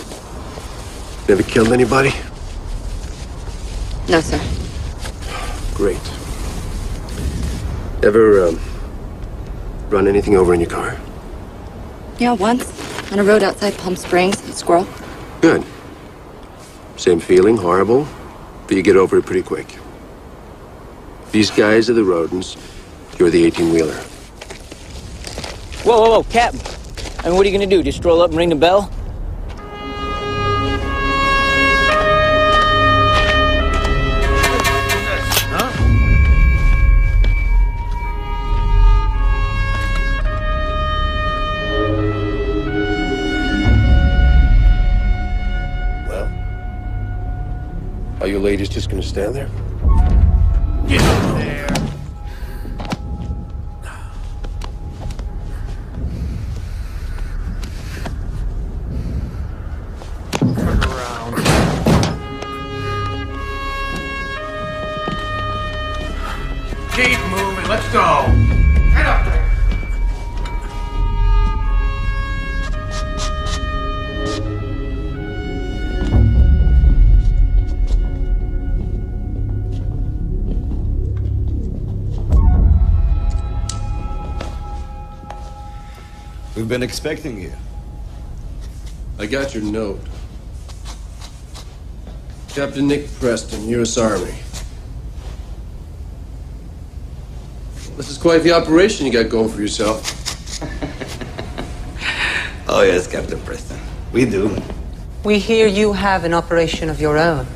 Never killed anybody? No, sir. Great. Ever, um, run anything over in your car? Yeah, once. On a road outside Palm Springs, a squirrel. Good. Same feeling, horrible, but you get over it pretty quick. These guys are the rodents. You're the 18-wheeler. Whoa, whoa, whoa, Captain. I mean, what are you gonna do? Just stroll up and ring the bell? Are you ladies just gonna stand there? Been expecting you. I got your note. Captain Nick Preston, U.S. Army. This is quite the operation you got going for yourself. (laughs) Oh, yes, Captain Preston. We do. We hear you have an operation of your own.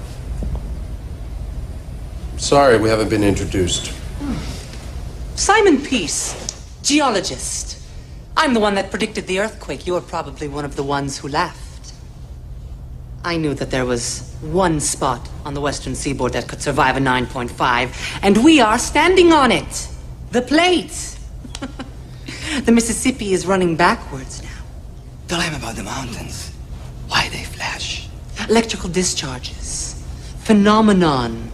Sorry, we haven't been introduced. Hmm. Simon Peace, geologist. I'm the one that predicted the earthquake. You're probably one of the ones who laughed. I knew that there was one spot on the western seaboard that could survive a 9.5, and we are standing on it. The plate. (laughs) the Mississippi is running backwards now. Tell him about the mountains. Why they flash. Electrical discharges. Phenomenon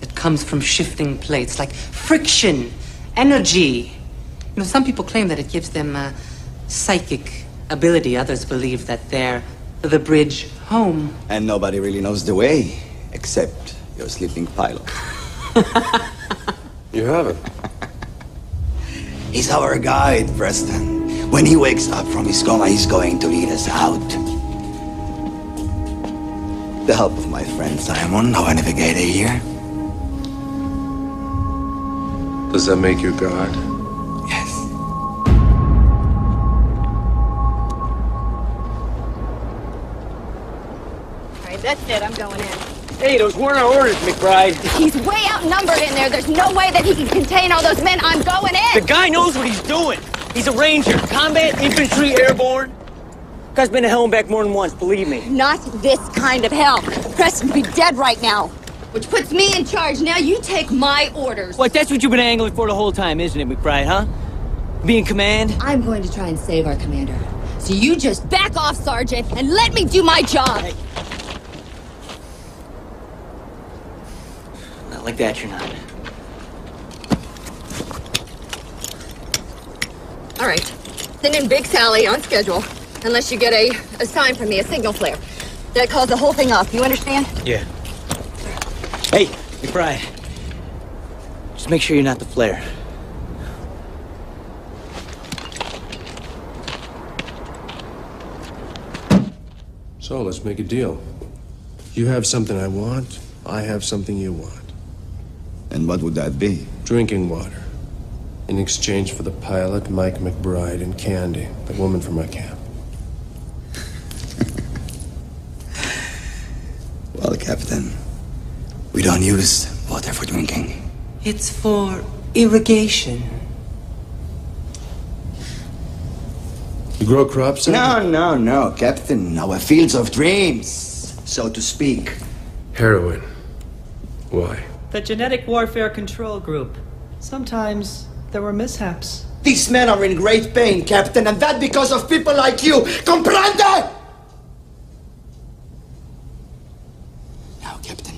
that comes from shifting plates, like friction, energy. You know, some people claim that it gives them a psychic ability. Others believe that they're the bridge home. And nobody really knows the way, except your sleeping pilot. (laughs) You haven't. (laughs) He's our guide, Preston. When he wakes up from his coma, he's going to lead us out. The help of my friend Simon, our navigator here. Does that make you God? That's it. I'm going in. Hey, those weren't our orders, McBride. He's way outnumbered in there. There's no way that he can contain all those men. I'm going in. The guy knows what he's doing. He's a ranger, combat infantry airborne. Guy's been to hell and back more than once, believe me. Not this kind of hell. Preston would be dead right now. Which puts me in charge. Now you take my orders. What, that's what you've been angling for the whole time, isn't it, McBride, huh? Be in command? I'm going to try and save our commander. So you just back off, Sergeant, and let me do my job. Not like that, you're not. All right. Send in Big Sally on schedule. Unless you get a, a sign from me, a signal flare. That calls the whole thing off. You understand? Yeah. Hey, McBride. Just make sure you're not the flare. So let's make a deal. You have something I want, I have something you want. And what would that be? Drinking water. In exchange for the pilot, Mike McBride, and Candy, the woman from my camp. (laughs) Well, Captain, we don't use water for drinking. It's for irrigation. You grow crops? No, no, no, Captain. Our fields of dreams, so to speak. Heroin. Why? The Genetic Warfare Control Group. Sometimes there were mishaps. These men are in great pain, Captain, and that because of people like you. Comprende? Now, Captain,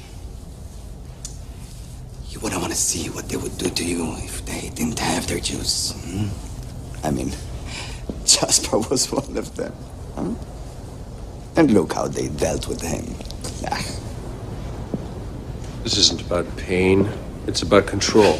you wouldn't want to see what they would do to you if they didn't have their juice. hmm? I mean, (laughs) Jasper was one of them. And look how they dealt with him. (laughs) This isn't about pain, it's about control.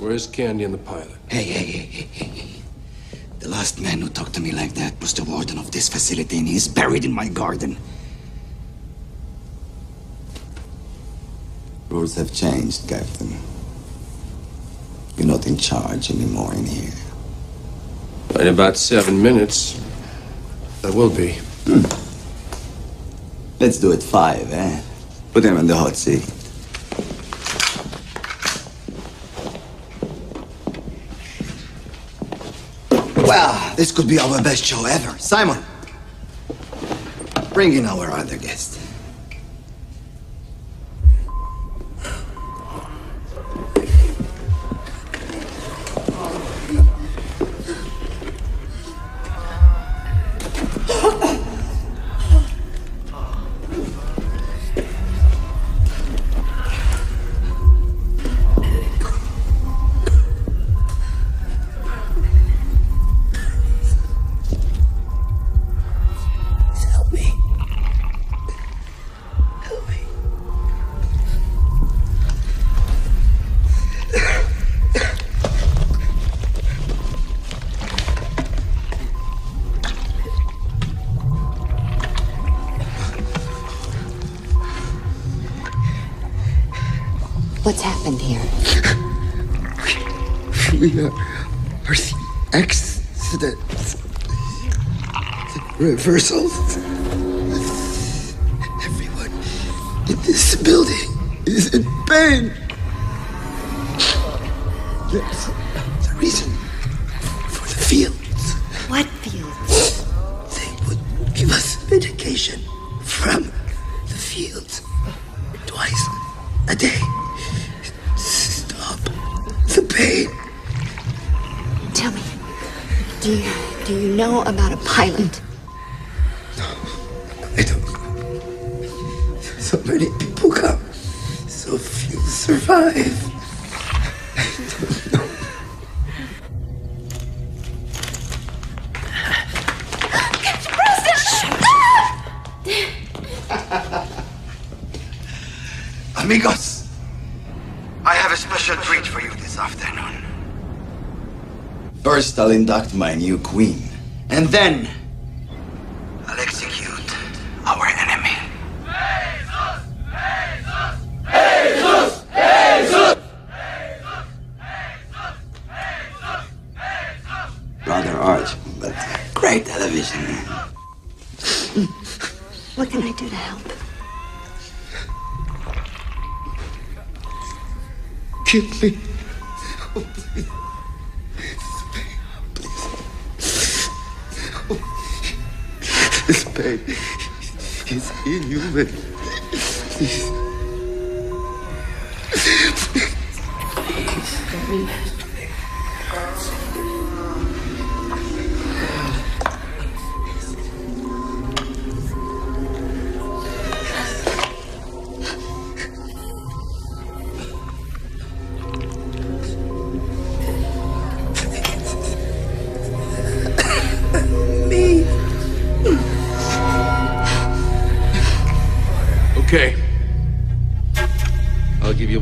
Where's Candy and the pilot? Hey, hey, hey, hey, hey, hey. The last man who talked to me like that was the warden of this facility, and he's buried in my garden. Rules have changed, Captain. You're not in charge anymore in here. In about seven minutes, I will be. Let's do it five, eh? Put him in the hot seat. Well, this could be our best show ever. Simon, bring in our other guest. The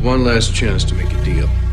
one last chance to make a deal.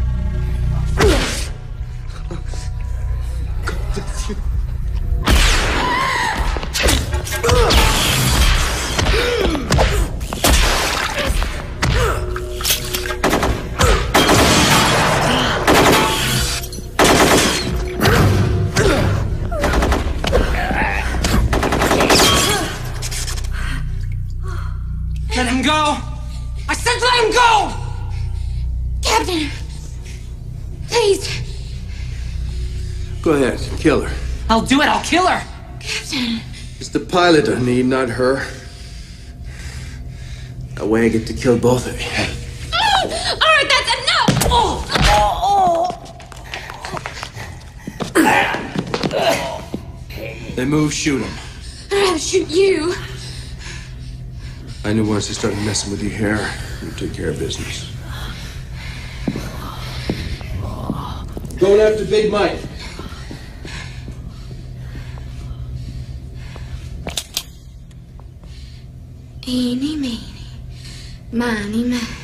I'll do it, I'll kill her! Captain! It's the pilot I need, not her. That way I get to kill both of you. Mm. Oh! Alright, that's enough! Oh! Oh! They move, shoot them. I'd rather shoot you. I knew once they started messing with your hair, you take care of business. Going after Big Mike. Ma anime.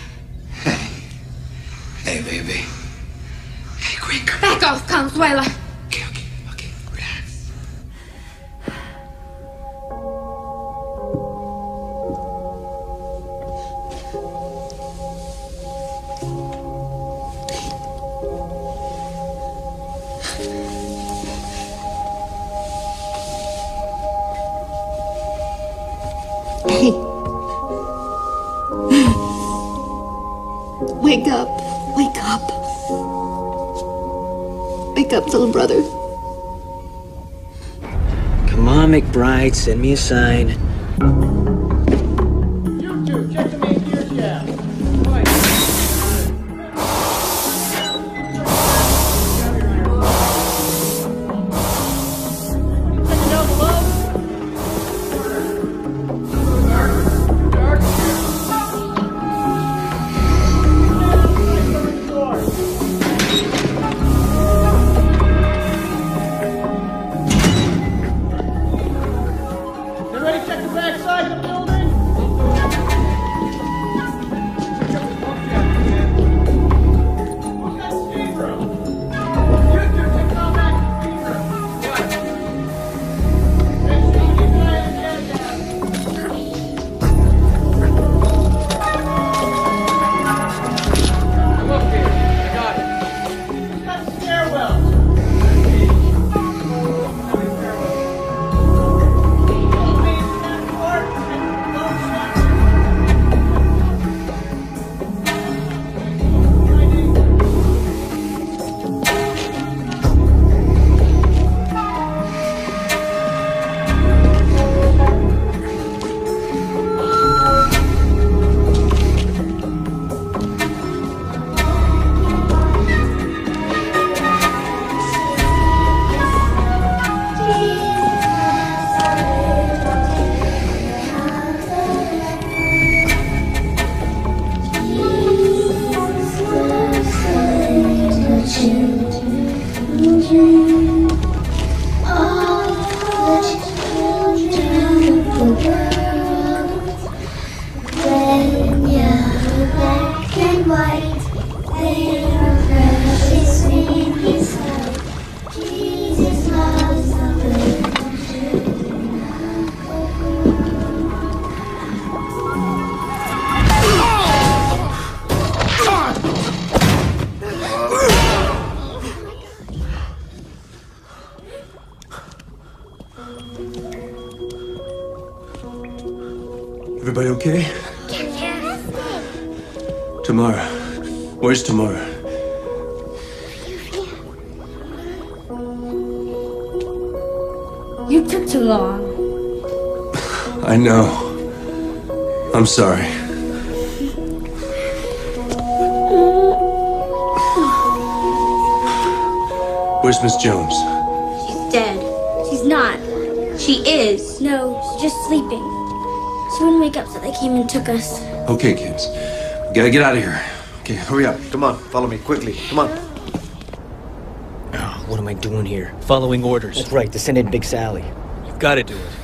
Send me a sign. Where's Tamara? You took too long. I know. I'm sorry. Where's Miss Jones? She's dead. She's not. She is. No, she's just sleeping. She wouldn't wake up, so they came and took us. Okay, kids. We gotta get out of here. Okay, hurry up. Come on, follow me quickly. Come on. What am I doing here? Following orders. That's right, to send in Big Sally. You've got to do it.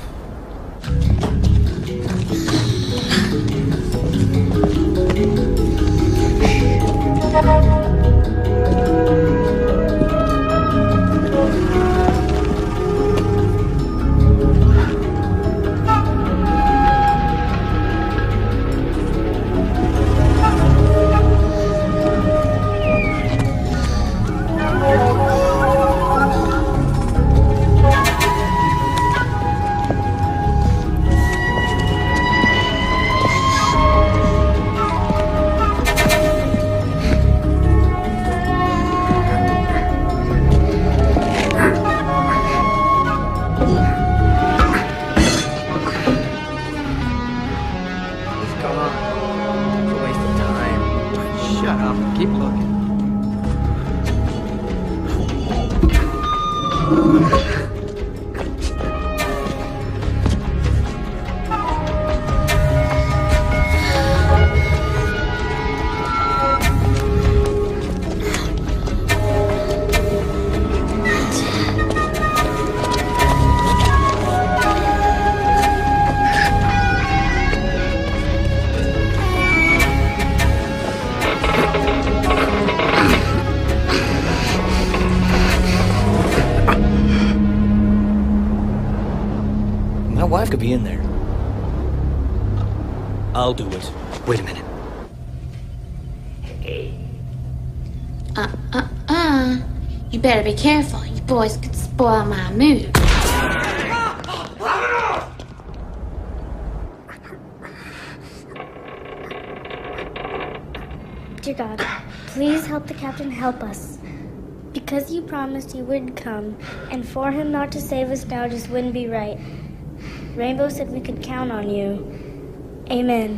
I'll do it. Wait a minute. Uh, uh, uh. You better be careful. You boys could spoil my mood. Dear God, please help the captain help us. Because you promised you would come, and for him not to save us now just wouldn't be right. Rainbow said we could count on you. Amen.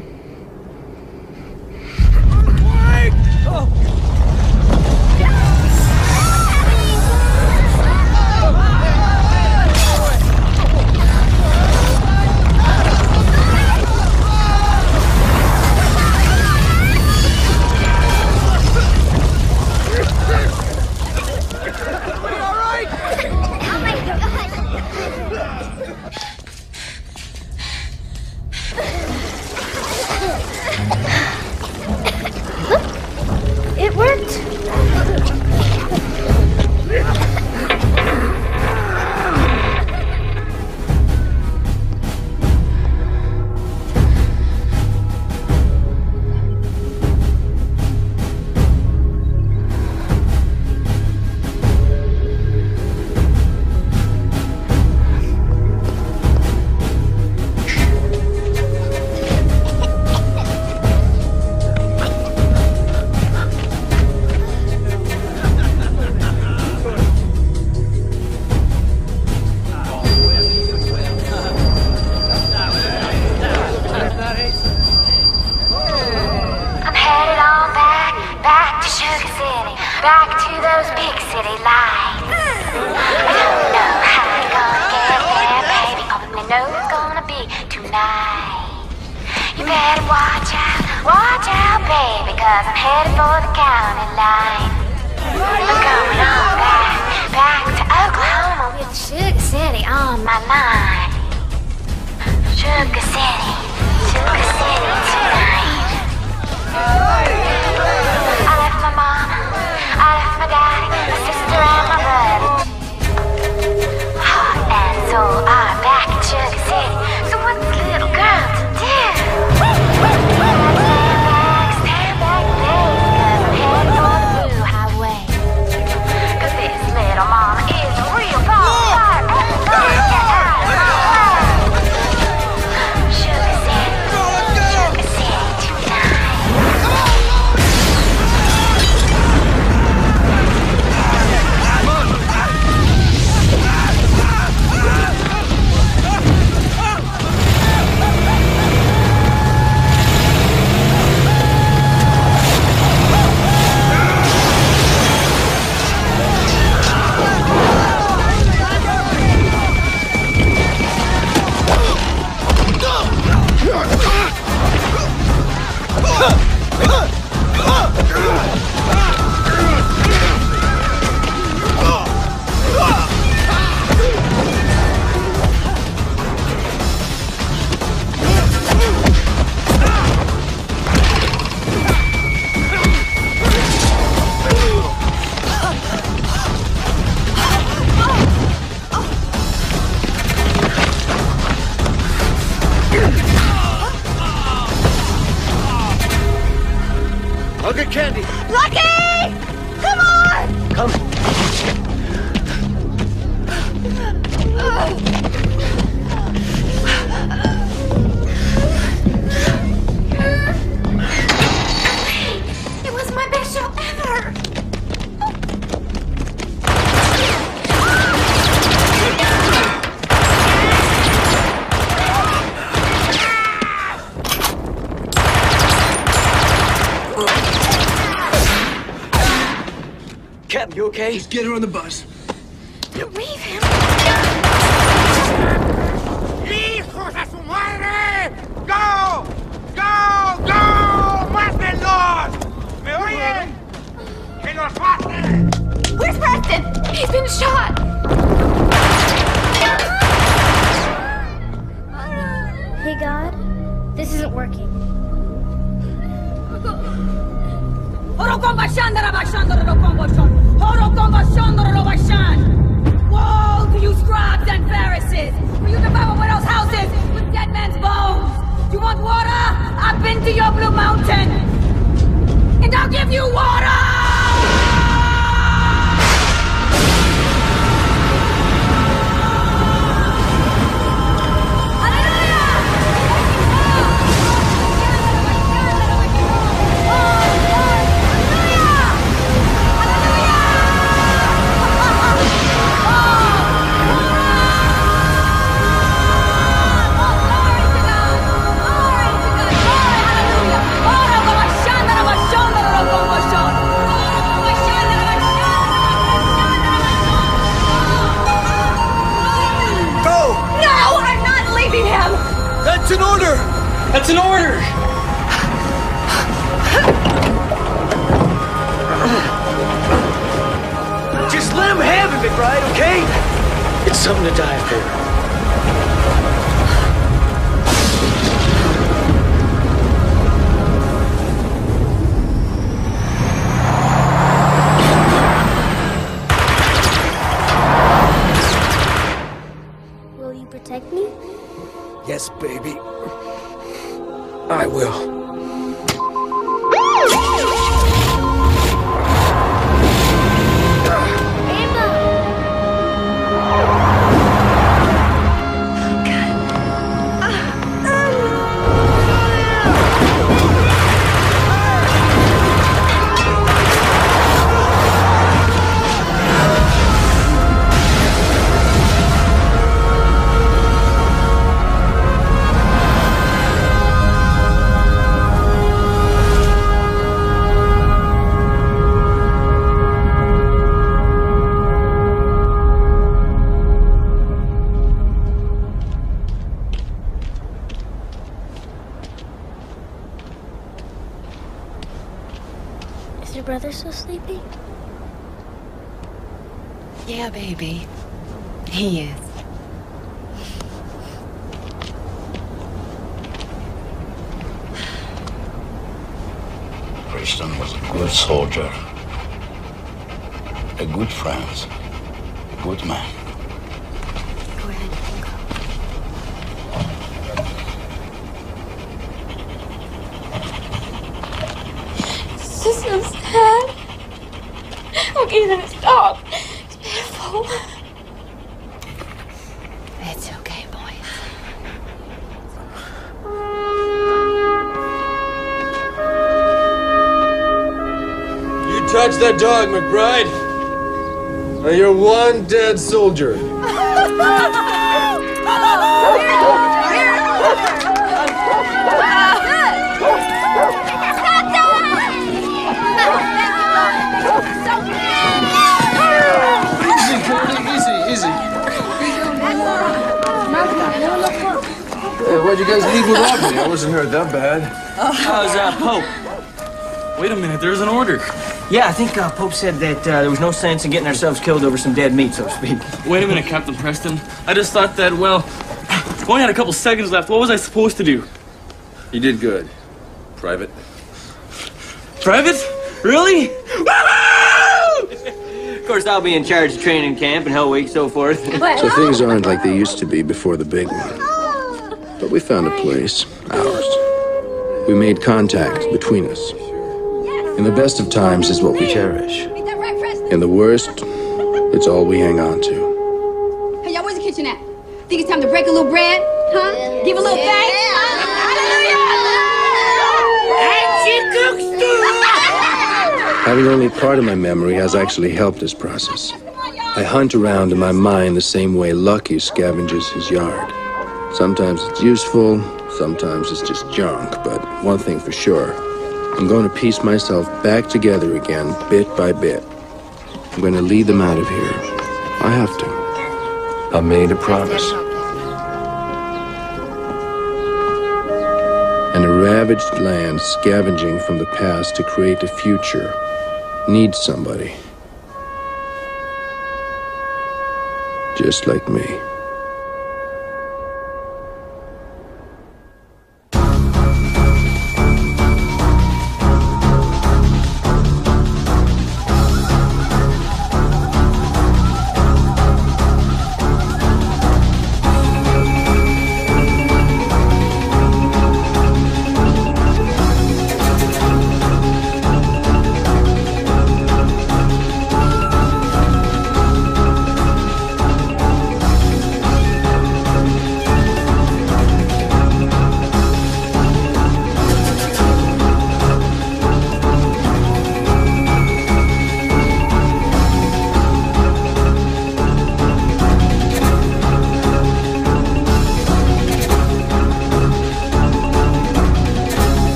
Sugar City, back to those big city lights. I don't know how I'm gonna get there, baby. I know it's gonna be tonight. You better watch out, watch out, baby, cause I'm headed for the county line. I'm going on back, back to Oklahoma with Sugar City on my mind. Sugar City, Sugar City tonight. My daddy, my sister and my brother. And soul are back in Sugar City. So what's the little girl to do? Get her on the bus. You scribes and Pharisees, you devour houses with dead men's bones. You want water? I've been to your blue mountain, and I'll give you water! That's an order! That's an order! Just let him have it, McBride, okay? It's something to die for. Just so sad. Okay, then stop. It's pitiful. It's okay, boy. You touch that dog, McBride. Now you're one dead soldier. (laughs) why'd you guys leave without me? I wasn't hurt that bad. How's uh, Pope? Wait a minute, there's an order. Yeah, I think uh, Pope said that uh, there was no sense in getting ourselves killed over some dead meat, so to speak. Wait a minute, Captain Preston. I just thought that, well, we only had a couple seconds left. What was I supposed to do? You did good. Private. Private? Really? Of course, I'll be in charge of training camp and Hell Week, so forth. So things aren't like they used to be before the big one. But we found a place, ours. We made contact between us. In the best of times is what we cherish. In the worst, it's all we hang on to. Hey, y'all, where's the kitchen at? Think it's time to break a little bread? Huh? Give a little thanks? And she cooks too! Having only part of my memory has actually helped this process. I hunt around in my mind the same way Lucky scavenges his yard. Sometimes it's useful, sometimes it's just junk, but one thing for sure I'm going to piece myself back together again, bit by bit. I'm going to lead them out of here. I have to. I made a promise. And a ravaged land scavenging from the past to create a future needs somebody. Just like me.